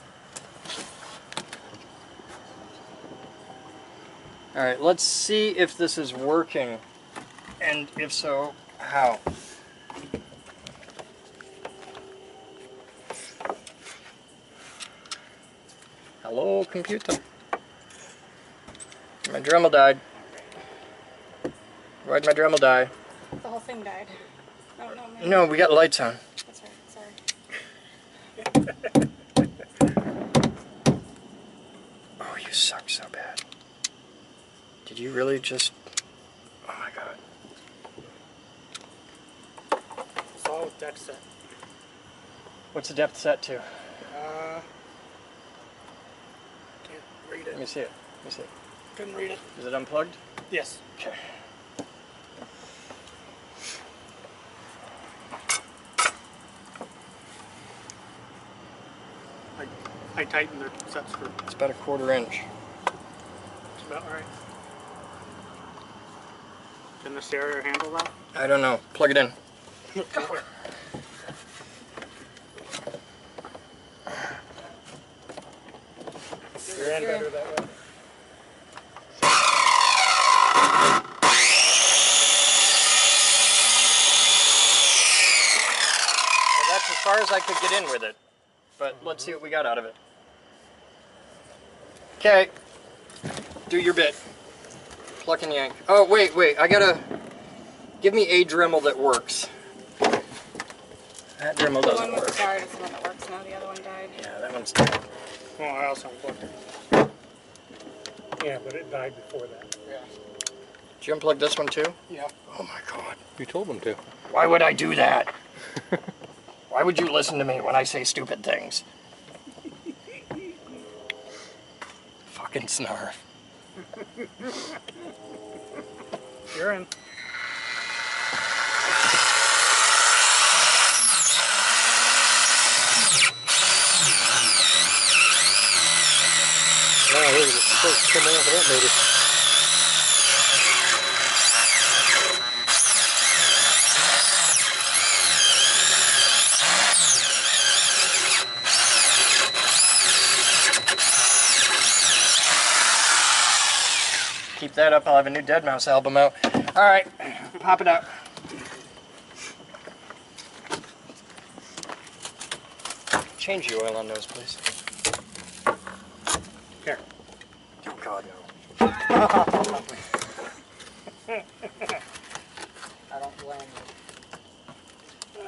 Speaker 1: All right, let's see if this is working, and if so, how. Hello, computer. My Dremel died. Why'd my Dremel die?
Speaker 7: The whole thing died. No,
Speaker 1: we got lights on.
Speaker 7: That's right. Sorry.
Speaker 1: Oh, you suck so bad. Did you really just... Oh my god.
Speaker 5: It's all deck set.
Speaker 1: What's the depth set to?
Speaker 5: Uh, can't read it.
Speaker 1: Let me see it. Let me see it.
Speaker 5: Couldn't read it.
Speaker 1: Is it unplugged?
Speaker 5: Yes.
Speaker 1: Okay.
Speaker 5: I, I tightened the set screw.
Speaker 1: It's about a quarter inch.
Speaker 5: It's about right. Can the stereo handle that?
Speaker 1: I don't know. Plug it in.
Speaker 5: You're better that way.
Speaker 1: Well, that's as far as I could get in with it. But let's see what we got out of it. Okay. Do your bit. Pluck and yank. Oh, wait, wait. I gotta... Give me a Dremel that works. That Dremel doesn't
Speaker 7: one with
Speaker 1: work.
Speaker 7: the is the one that works now. The other one died.
Speaker 1: Yeah, that one's dead.
Speaker 5: Oh, I also unplugged it.
Speaker 8: Yeah, but it died before that.
Speaker 5: Yeah.
Speaker 1: Did you unplug this one too?
Speaker 5: Yeah.
Speaker 1: Oh my god.
Speaker 6: You told them to.
Speaker 1: Why would I do that? Why would you listen to me when I say stupid things? Fucking snarf.
Speaker 5: You're in.
Speaker 8: Wow, look at smoke coming off of that motor.
Speaker 1: That up, I'll have a new Deadmau5 album out. Alright, pop it out. Change the oil on those, please.
Speaker 5: Here.
Speaker 1: Oh god, no.
Speaker 5: I don't blame you.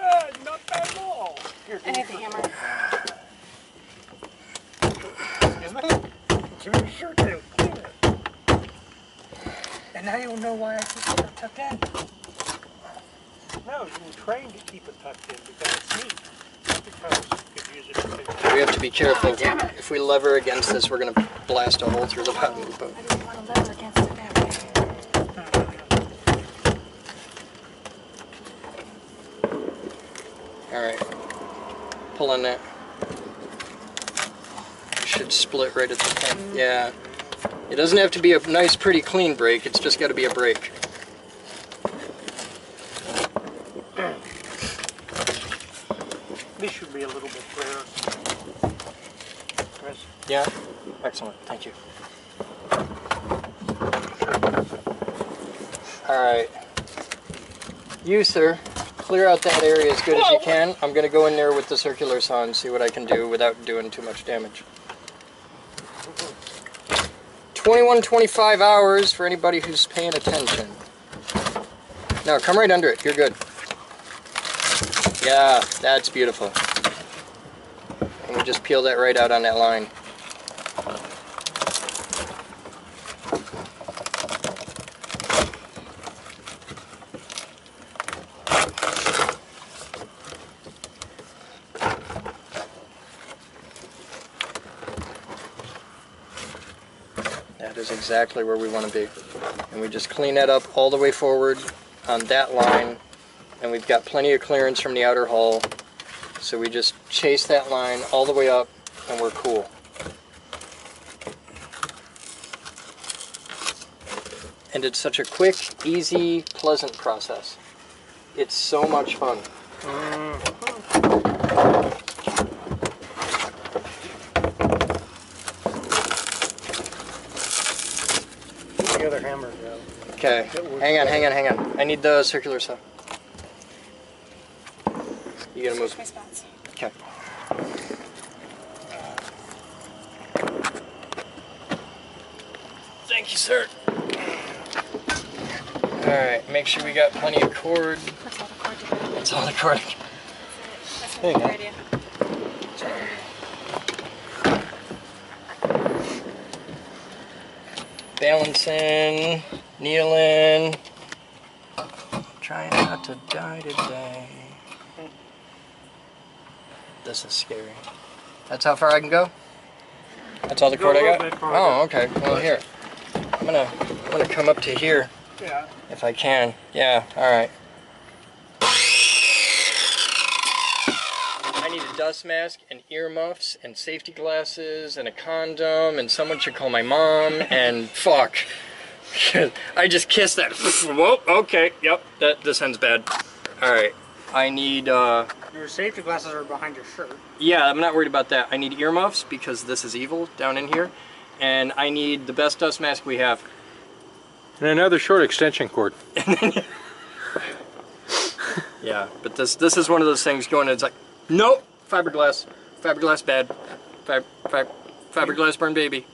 Speaker 5: Ah, not bad at all. Here,
Speaker 7: I need the hammer.
Speaker 5: Excuse me? Give me your shirt too. And now you'll know why I keep it tucked in.
Speaker 8: No, you were trained to keep it tucked in because it's neat. Not because you could use it to
Speaker 1: We have to be careful. If we lever against this, we're gonna blast a hole through the button. But
Speaker 7: I didn't want to lever against it that way.
Speaker 1: Alright. Pull on that. It should split right at the top. Yeah. It doesn't have to be a nice, pretty, clean break. It's just got to be a break.
Speaker 5: This should be a little bit clearer. Chris,
Speaker 1: Yeah? Excellent. Thank you. Alright. You, sir, clear out that area as good as you can. I'm going to go in there with the circular saw and see what I can do without doing too much damage. 2125 hours for anybody who's paying attention. No, come right under it. You're good. Yeah, that's beautiful. And we just peel that right out on that line. That is exactly where we want to be. And we just clean that up all the way forward on that line. And we've got plenty of clearance from the outer hull. So we just chase that line all the way up and we're cool. And it's such a quick, easy, pleasant process. It's so much fun.
Speaker 8: the other hammer go.
Speaker 1: Okay, hang on, hang on, hang on. I need the circular saw. You gotta move.
Speaker 7: Switch my spots.
Speaker 1: Okay. Thank Thank you, sir. All right, make sure we got plenty of cord.
Speaker 7: That's all the cord to go.
Speaker 1: That's all the cord.
Speaker 7: That's a
Speaker 1: There you
Speaker 7: good
Speaker 1: go.
Speaker 7: idea.
Speaker 1: Balancing, kneeling. Trying not to die today. This is scary. That's how far I can go? That's all the cord
Speaker 5: a
Speaker 1: I
Speaker 5: little
Speaker 1: got? Oh, okay. Well, here. I'm gonna, I'm gonna come up to here
Speaker 5: Yeah.
Speaker 1: if I can. Yeah, all right. I need a dust mask and earmuffs and safety glasses and a condom and someone should call my mom and fuck. I just kissed that. Whoa, okay, yep, that this ends bad. All right, I need, uh,
Speaker 5: Your safety glasses are behind your shirt.
Speaker 1: yeah, I'm not worried about that. I need earmuffs because this is evil down in here. And I need the best dust mask we have.
Speaker 9: And another short extension cord.
Speaker 1: Yeah, but this this is one of those things going. It's like, nope, fiberglass, fiberglass bad, Fib, fib, fiberglass burn baby.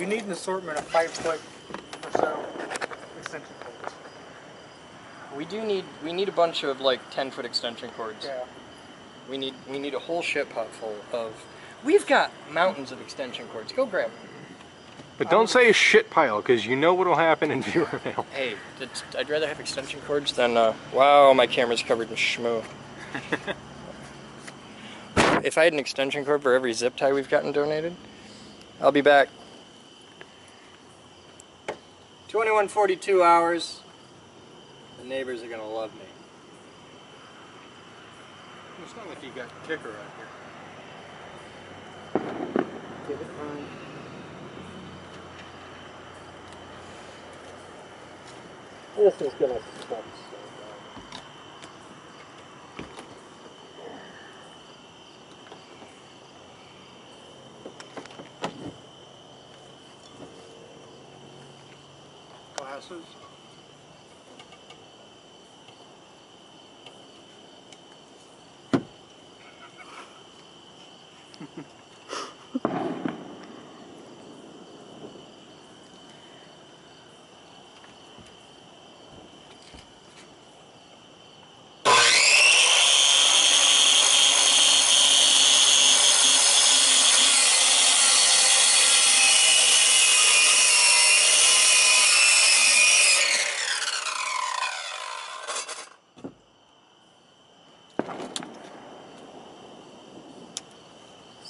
Speaker 5: You need an assortment of five foot or so extension cords.
Speaker 1: We do need we need a bunch of like ten foot extension cords.
Speaker 5: Yeah.
Speaker 1: We need we need a whole ship pot full of. We've got mountains of extension cords. Go grab them.
Speaker 9: But don't say a shit pile, because you know what'll happen in viewer mail.
Speaker 1: Hey, I'd rather have extension cords than. Uh, wow, my camera's covered in schmoo. if I had an extension cord for every zip tie we've gotten donated, I'll be back. 2142 hours. The neighbors are gonna love me.
Speaker 9: It's not like you got a kicker out here.
Speaker 1: Give it time. This is gonna suck
Speaker 5: Glasses.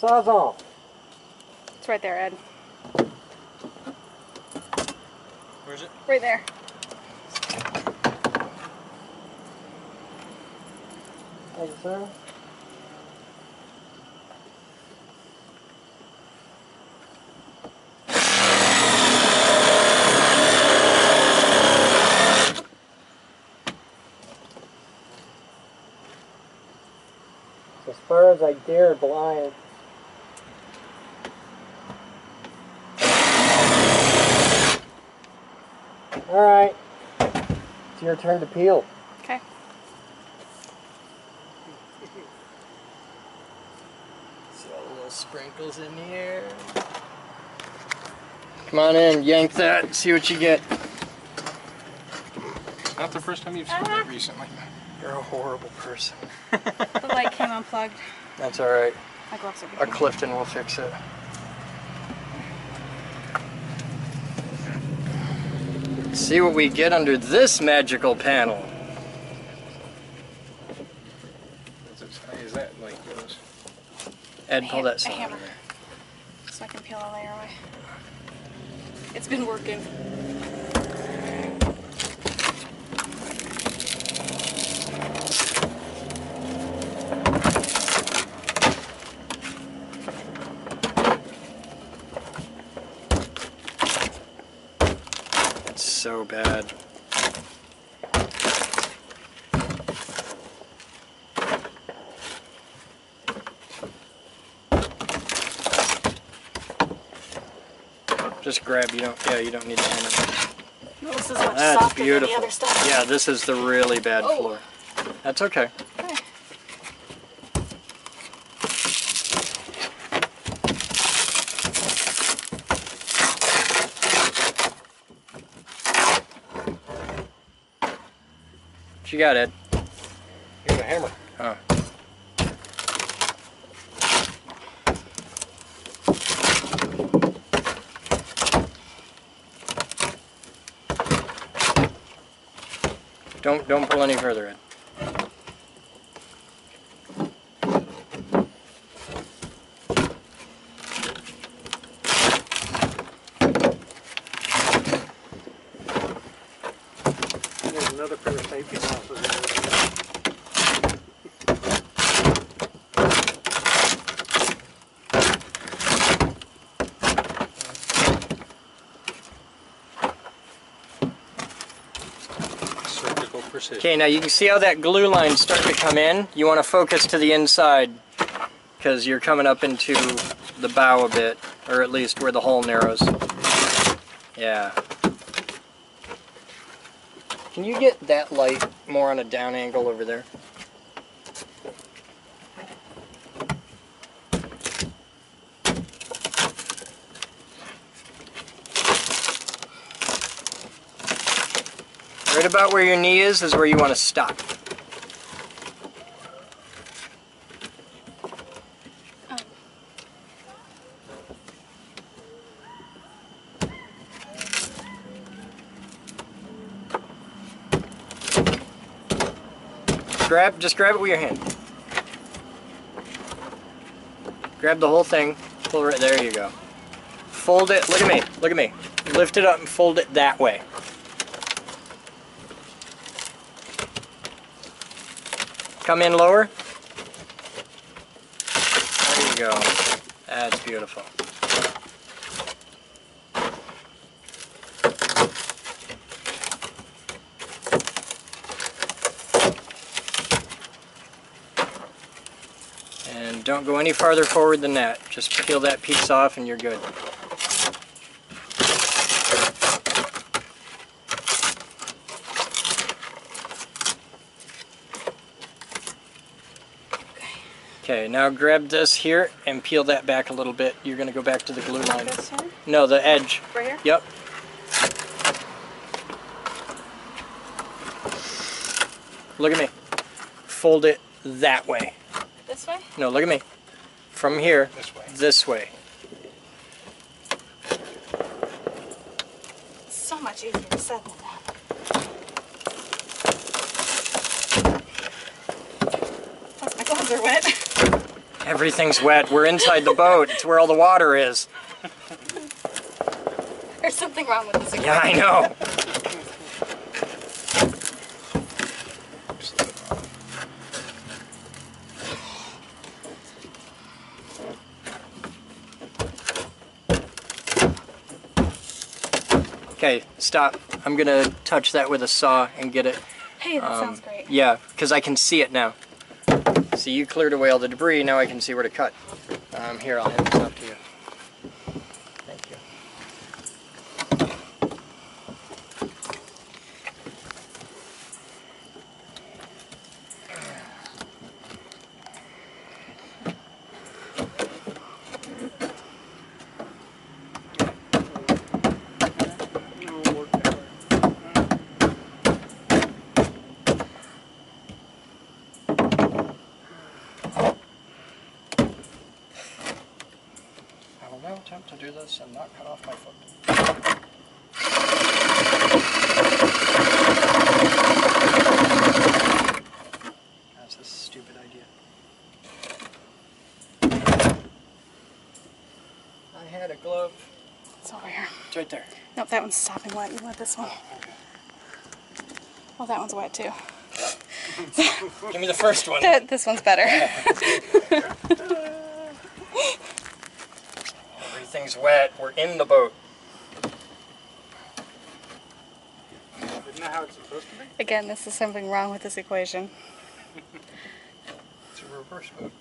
Speaker 1: Sawzall.
Speaker 7: It's right there, Ed.
Speaker 1: Where's it?
Speaker 7: Right there.
Speaker 1: Thank you, sir. As far as I dare blind. All right, it's your turn to peel.
Speaker 7: Okay.
Speaker 1: See all the little sprinkles in here. Come on in, yank that, see what you get.
Speaker 9: Not the first time you've seen that recently.
Speaker 1: You're a horrible person.
Speaker 7: The light came unplugged.
Speaker 1: That's all right.
Speaker 7: My gloves are
Speaker 1: A. Clifton will fix it. See what we get under this magical panel.
Speaker 9: Is it- Is that like this?
Speaker 1: Ed, pull that
Speaker 7: A hammer. So I can peel a layer away. It's been working.
Speaker 1: It's so bad. Just grab, you don't, yeah, you don't need the hammer.
Speaker 7: No, this is much
Speaker 1: That's
Speaker 7: softer than the
Speaker 1: beautiful. Yeah, this is the really bad
Speaker 7: Oh.
Speaker 1: floor. That's okay. Got, Ed?
Speaker 9: Here's a hammer.
Speaker 1: Oh. Don't don't pull any further, Ed.
Speaker 9: Precision.
Speaker 1: Okay, now you can see how that glue line's starting to come in. You want to focus to the inside because you're coming up into the bow a bit, or at least where the hole narrows. Yeah. Can you get that light more on a down angle over there? About where your knee is is where you want to stop. Grab, just grab it with your hand. Grab the whole thing, pull right there you go. Fold it, look at me, look at me. Lift it up and fold it that way. Come in lower. There you go. That's beautiful. And don't go any farther forward than that. Just peel that piece off and you're good. Okay, now grab this here and peel that back a little bit. You're going to go back to the glue line.
Speaker 7: This one?
Speaker 1: No, the edge.
Speaker 7: Right here?
Speaker 1: Yep. Look at me. Fold it that way.
Speaker 7: This way?
Speaker 1: No, look at me. From here,
Speaker 9: This way.
Speaker 1: this way.
Speaker 7: So much easier said than that. Plus my gloves are wet.
Speaker 1: Everything's wet. We're inside the boat. It's where all the water is.
Speaker 7: There's something wrong with this. Again.
Speaker 1: Yeah, I know. Okay, stop. I'm gonna touch that with a saw and get it.
Speaker 7: Hey, that
Speaker 1: um,
Speaker 7: sounds great.
Speaker 1: Yeah, because I can see it now. See, you cleared away all the debris. Now I can see where to cut. Um, here, I'll hand this off to you. Thank you.
Speaker 8: It'll work that way.
Speaker 1: I will now attempt to do this and not cut off my foot. That's a stupid idea. I had a glove.
Speaker 7: It's over here.
Speaker 1: It's right there.
Speaker 7: Nope, that one's stopping wet. You want this one? Well, that one's wet too.
Speaker 1: Give me the first one.
Speaker 7: Th- this one's better.
Speaker 1: Everything's wet. We're in the boat.
Speaker 8: Isn't that how it's supposed to be?
Speaker 7: Again, this is something wrong with this equation.
Speaker 1: It's a reverse boat.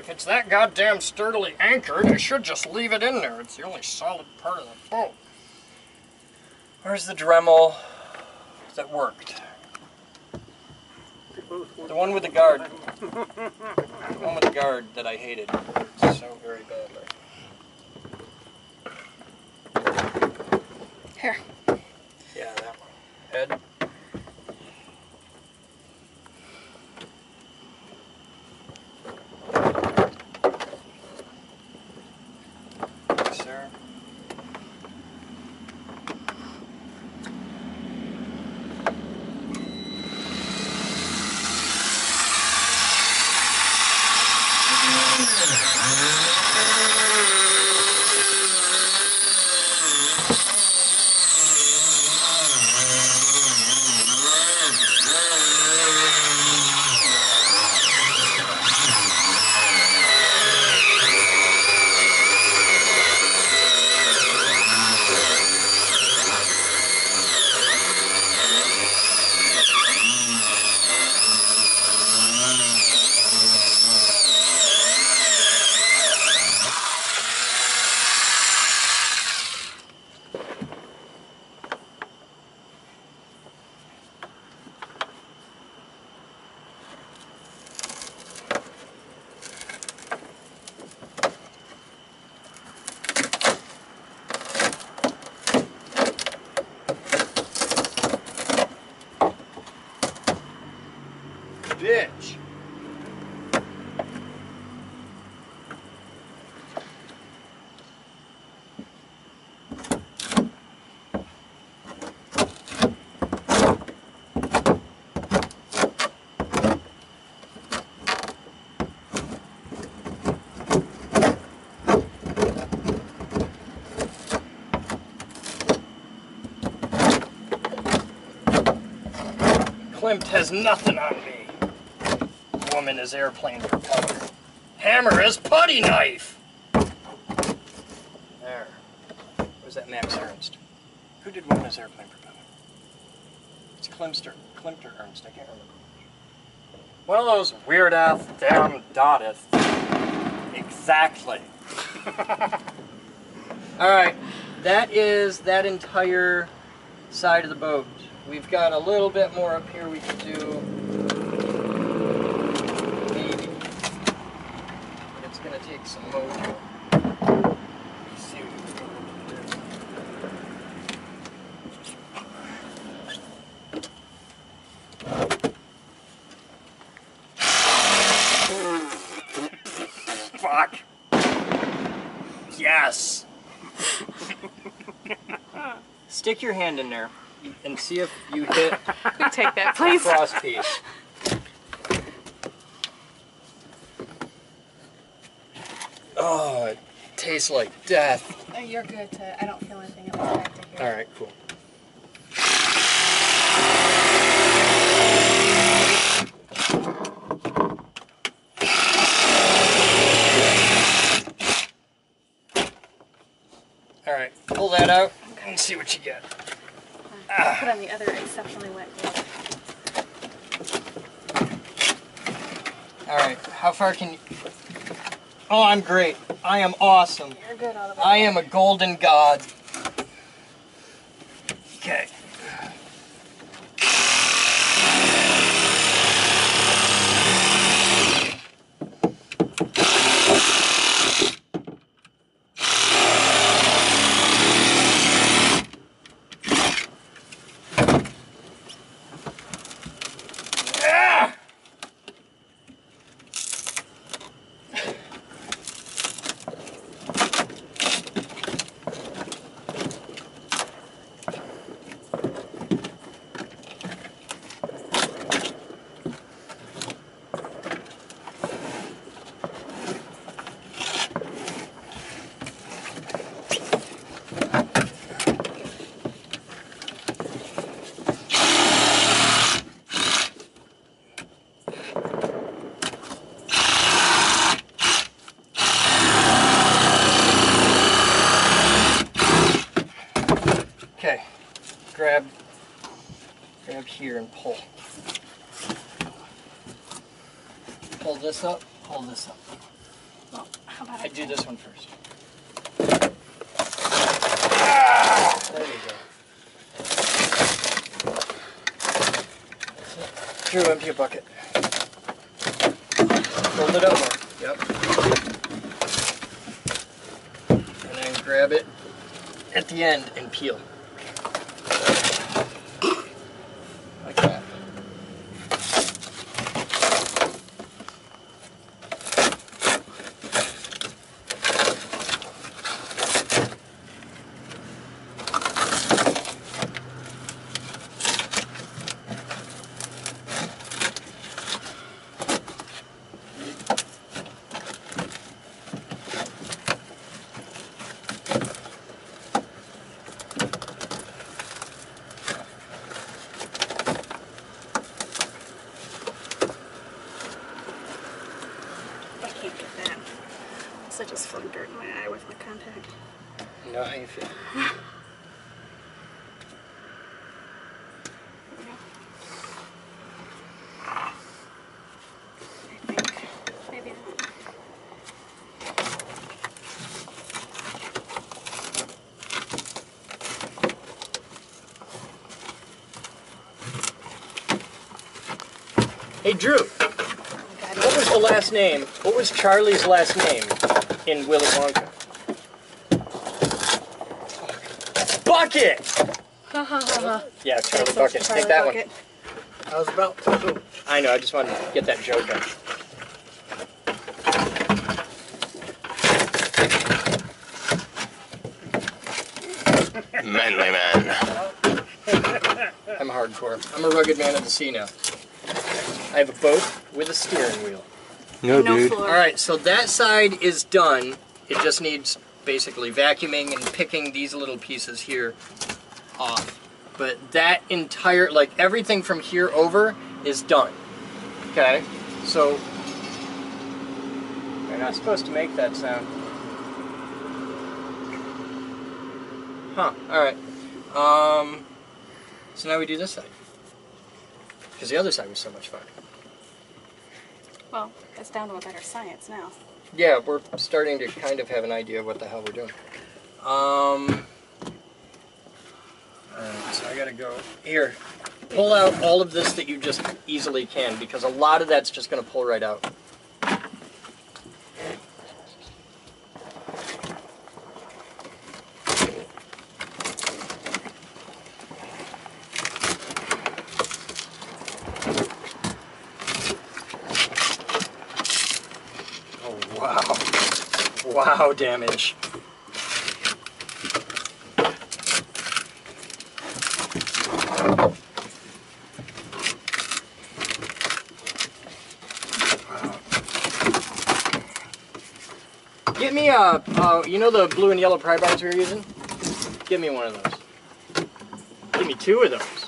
Speaker 1: If it's that goddamn sturdily anchored, I should just leave it in there. It's the only solid part of the boat. Where's the Dremel that worked? The one with the guard. the one with the guard that I hated so very badly.
Speaker 7: Here.
Speaker 1: Yeah, that one. Head. Has nothing on me. Woman is airplane propeller. Hammer is putty knife. There. Was that Max Ernst? Who did Woman is airplane propeller? It's Klimster. Klimt or Ernst. I can't remember. One of those weird ass damn Dadaists. Exactly. All right. That is that entire side of the boat. We've got a little bit more up here we can do. Maybe. But it's gonna take some mojo. Let's see what we can do. Fuck. Yes. Stick your hand in there and see if you hit
Speaker 7: We take that, please.
Speaker 1: cross piece. Oh, it tastes like death.
Speaker 7: Uh, You're good to. I don't feel anything. It was back to here.
Speaker 1: All right, cool. All right, pull that out and see what you get.
Speaker 7: Put on the other exceptionally wet glove.
Speaker 1: All right, how far can you? Oh, I'm great. I am awesome.
Speaker 7: You're good all the way.
Speaker 1: I am a golden god. Okay. Ah! Okay, grab, grab here and pull. Pull this up, pull this up.
Speaker 7: Well, how about
Speaker 1: I
Speaker 7: I
Speaker 1: do this one first. There you go. Drew, empty a bucket. build it up more. Yep. And then grab it at the end and peel. Like that.
Speaker 7: I can't get that. So I just flung dirt in my eye with my contact.
Speaker 1: You know how you feel.
Speaker 7: I think. Maybe.
Speaker 1: Hey Drew, what was the last name? What was Charlie's last name in Willy Wonka? Bucket! yeah, Charlie Bucket. Take that one.
Speaker 5: I was about to.
Speaker 1: I know, I just wanted to get that joke in.
Speaker 9: Manly man.
Speaker 1: I'm hardcore. I'm a rugged man of the sea now. I have a boat with a steering wheel.
Speaker 9: No,
Speaker 7: no
Speaker 9: dude.
Speaker 7: floor.
Speaker 1: All right, so that side is done. It just needs basically vacuuming and picking these little pieces here off. But that entire, like everything from here over is done. Okay, so you're not supposed to make that sound. Huh, all right. Um, so now we do this side. Because the other side was so much fun.
Speaker 7: Well, it's down to a better science now.
Speaker 1: Yeah, we're starting to kind of have an idea of what the hell we're doing. Um. Alright, so I gotta go. Here, pull out all of this that you just easily can because a lot of that's just gonna pull right out. Oh, wow. Wow, damage. Get me a, uh, you know the blue and yellow pry bars we were using? Give me one of those. Give me two of those.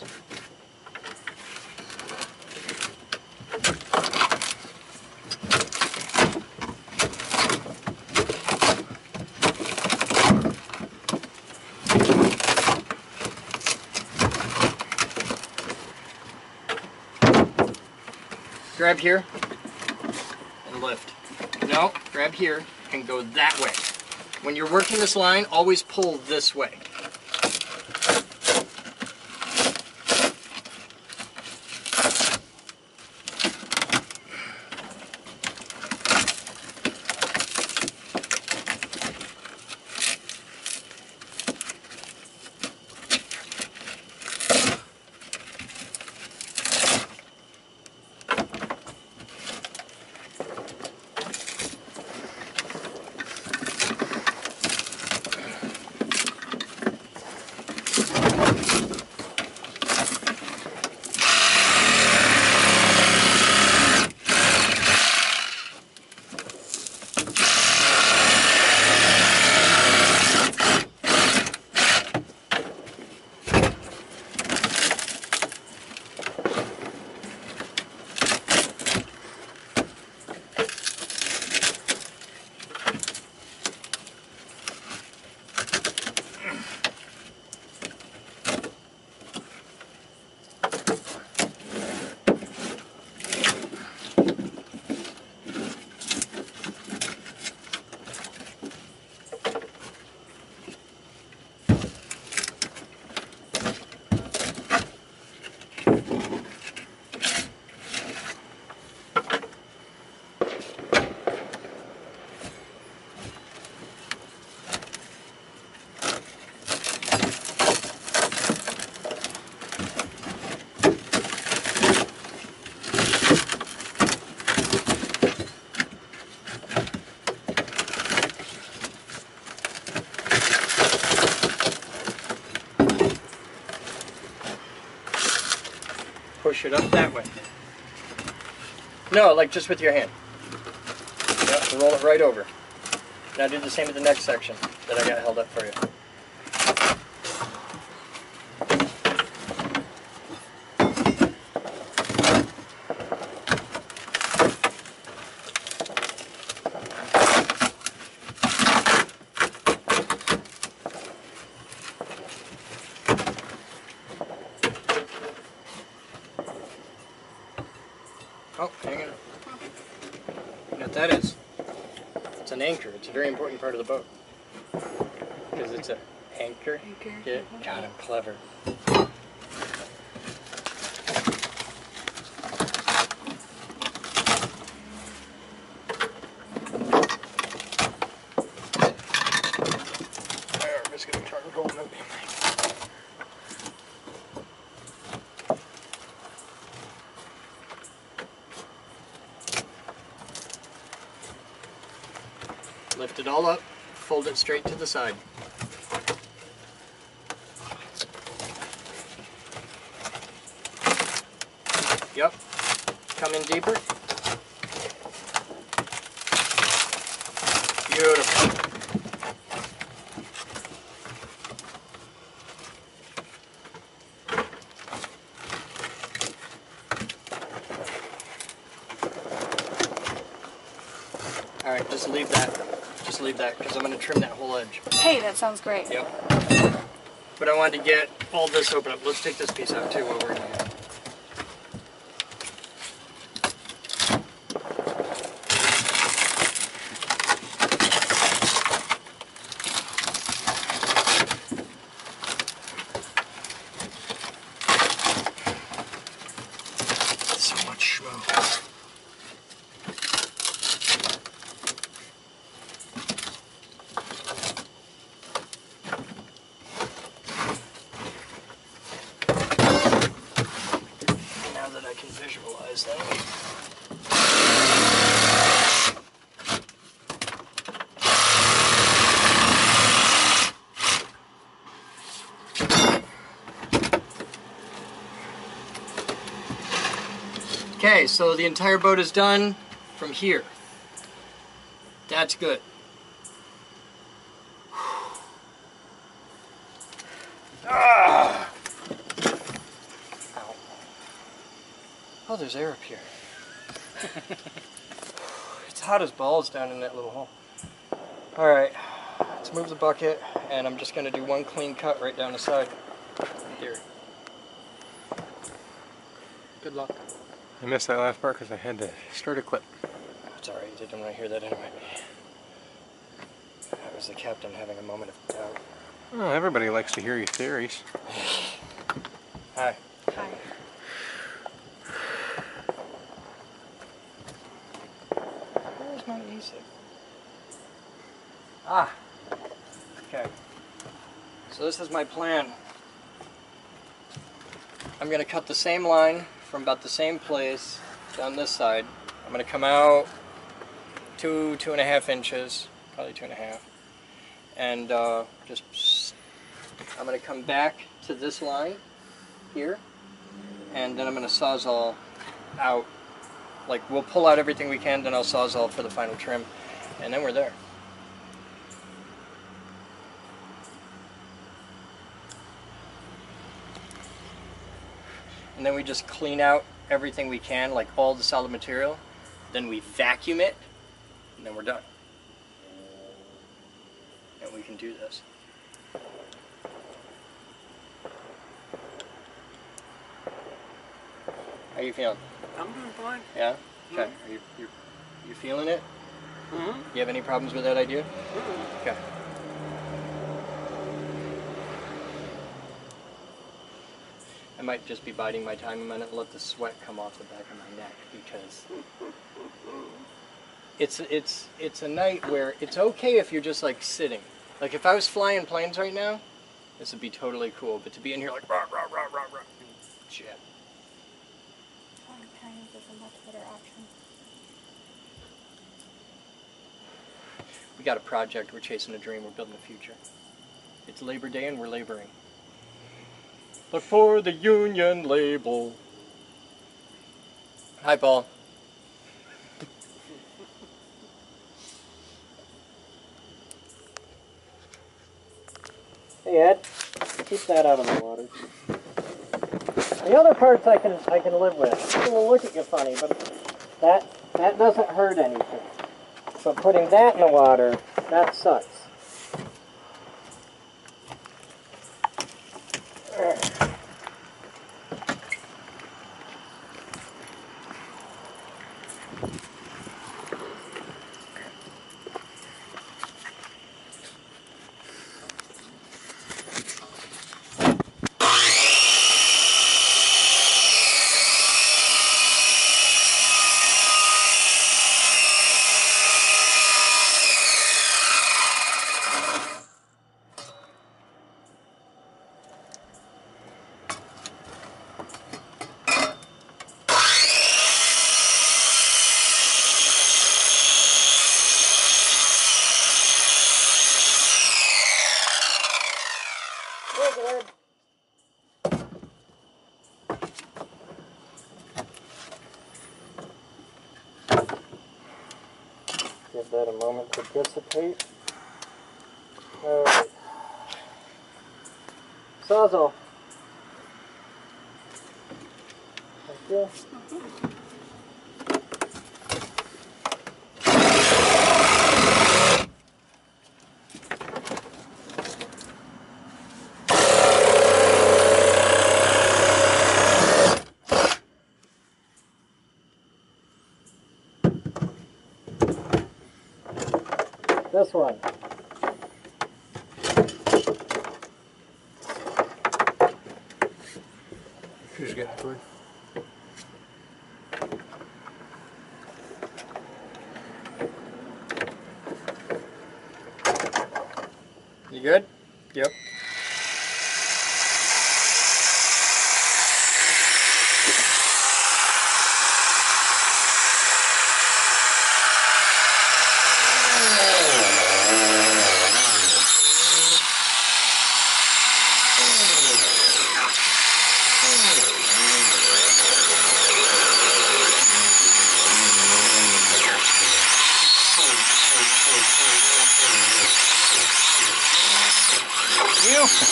Speaker 1: Grab here and lift. No, grab here and go that way. When you're working this line, always pull this way. Push it up that way. No, like just with your hand. Yep, roll it right over. Now do the same with the next section that I got held up for you. Oh, hang on. You know what that is? It's an anchor. It's a very important part of the boat. Because it's an anchor.
Speaker 2: Anchor.
Speaker 1: Yeah. Uh-huh. God, I'm clever. There, I'm just gonna try and roll it. Lift it all up, fold it straight to the side. Yep. Come in deeper. Beautiful. All right, just leave that. Just leave that because I'm going to trim that whole edge.
Speaker 7: Hey, that sounds great.
Speaker 1: Yep. But I wanted to get all this open up. Let's take this piece out too while we're in here. So much smoke. Now that I can visualize that. Okay, so the entire boat is done from here. That's good. Ah! Oh, there's air up here. it's hot as balls down in that little hole. Alright, let's move the bucket, and I'm just going to do one clean cut right down the side. Here. Good luck.
Speaker 9: I missed that last part because I had to start a clip.
Speaker 1: It's alright, you didn't want to hear that anyway. That was the captain having a moment of doubt.
Speaker 9: Well, everybody likes to hear your theories.
Speaker 1: Hi.
Speaker 7: Hi.
Speaker 1: Where's my music? Ah. Okay. So this is my plan. I'm gonna cut the same line from about the same place down this side. I'm gonna come out two, two and a half inches, probably two and a half, and uh, just. I'm gonna come back to this line here, and then I'm gonna sawzall out like we'll pull out everything we can, then I'll sawzall for the final trim, and then we're there. And then we just clean out everything we can, like all the solid material. Then we vacuum it, and then we're done. And we can do this. How you feeling?
Speaker 8: I'm doing fine.
Speaker 1: Yeah? Okay. Are you, you, you feeling it?
Speaker 8: Mm-hmm.
Speaker 1: You have any problems with that idea? Okay. I might just be biding my time a minute and let the sweat come off the back of my neck because it's it's it's a night where it's okay if you're just like sitting. Like if I was flying planes right now, this would be totally cool. But to be in here like rah rah rah rah rah, shit.
Speaker 7: Flying planes is a much better option.
Speaker 1: We got a project. We're chasing a dream. We're building a future. It's Labor Day and we're laboring. Look for the Union label. Hi, Paul. Hey Ed, keep that out of the water. The other parts I can I can live with. It will look at you funny, but that that doesn't hurt anything. But putting that in the water, that sucks.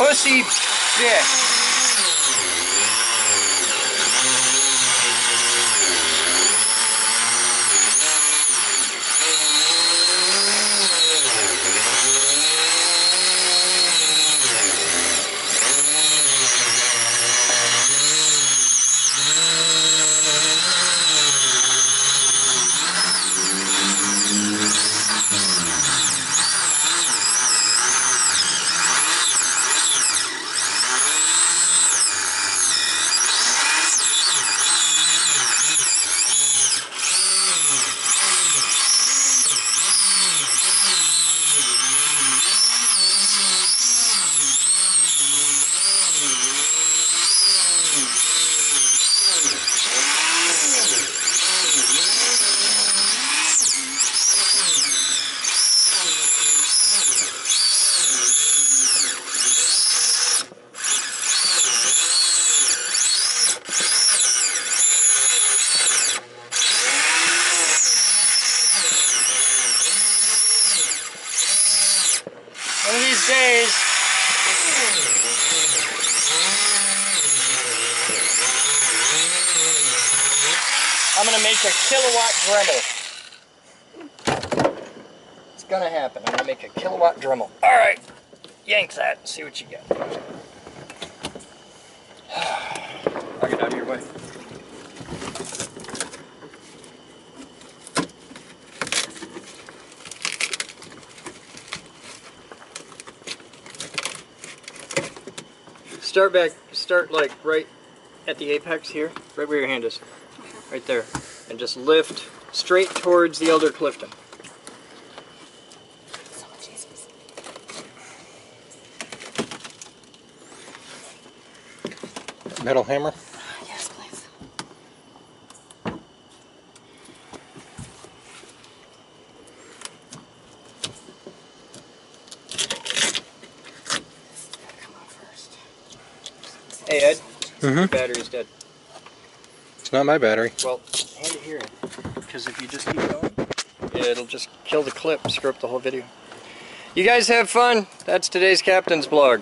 Speaker 1: Pussy bitch. One of these days. I'm gonna make a kilowatt Dremel. It's gonna happen. I'm gonna make a kilowatt Dremel. All right, yank that. You get. I'll get out of your way. Start back, start like right at the apex here, right where your hand is. Right there. And just lift straight towards the Elder Clifton.
Speaker 9: Metal hammer?
Speaker 7: Yes, please. Come on first.
Speaker 1: Hey Ed,
Speaker 9: Mm-hmm.
Speaker 1: battery's dead.
Speaker 9: It's not my battery.
Speaker 1: Well, hand it here. Because if you just keep going, it'll just kill the clip, screw up the whole video. You guys have fun. That's today's captain's blog.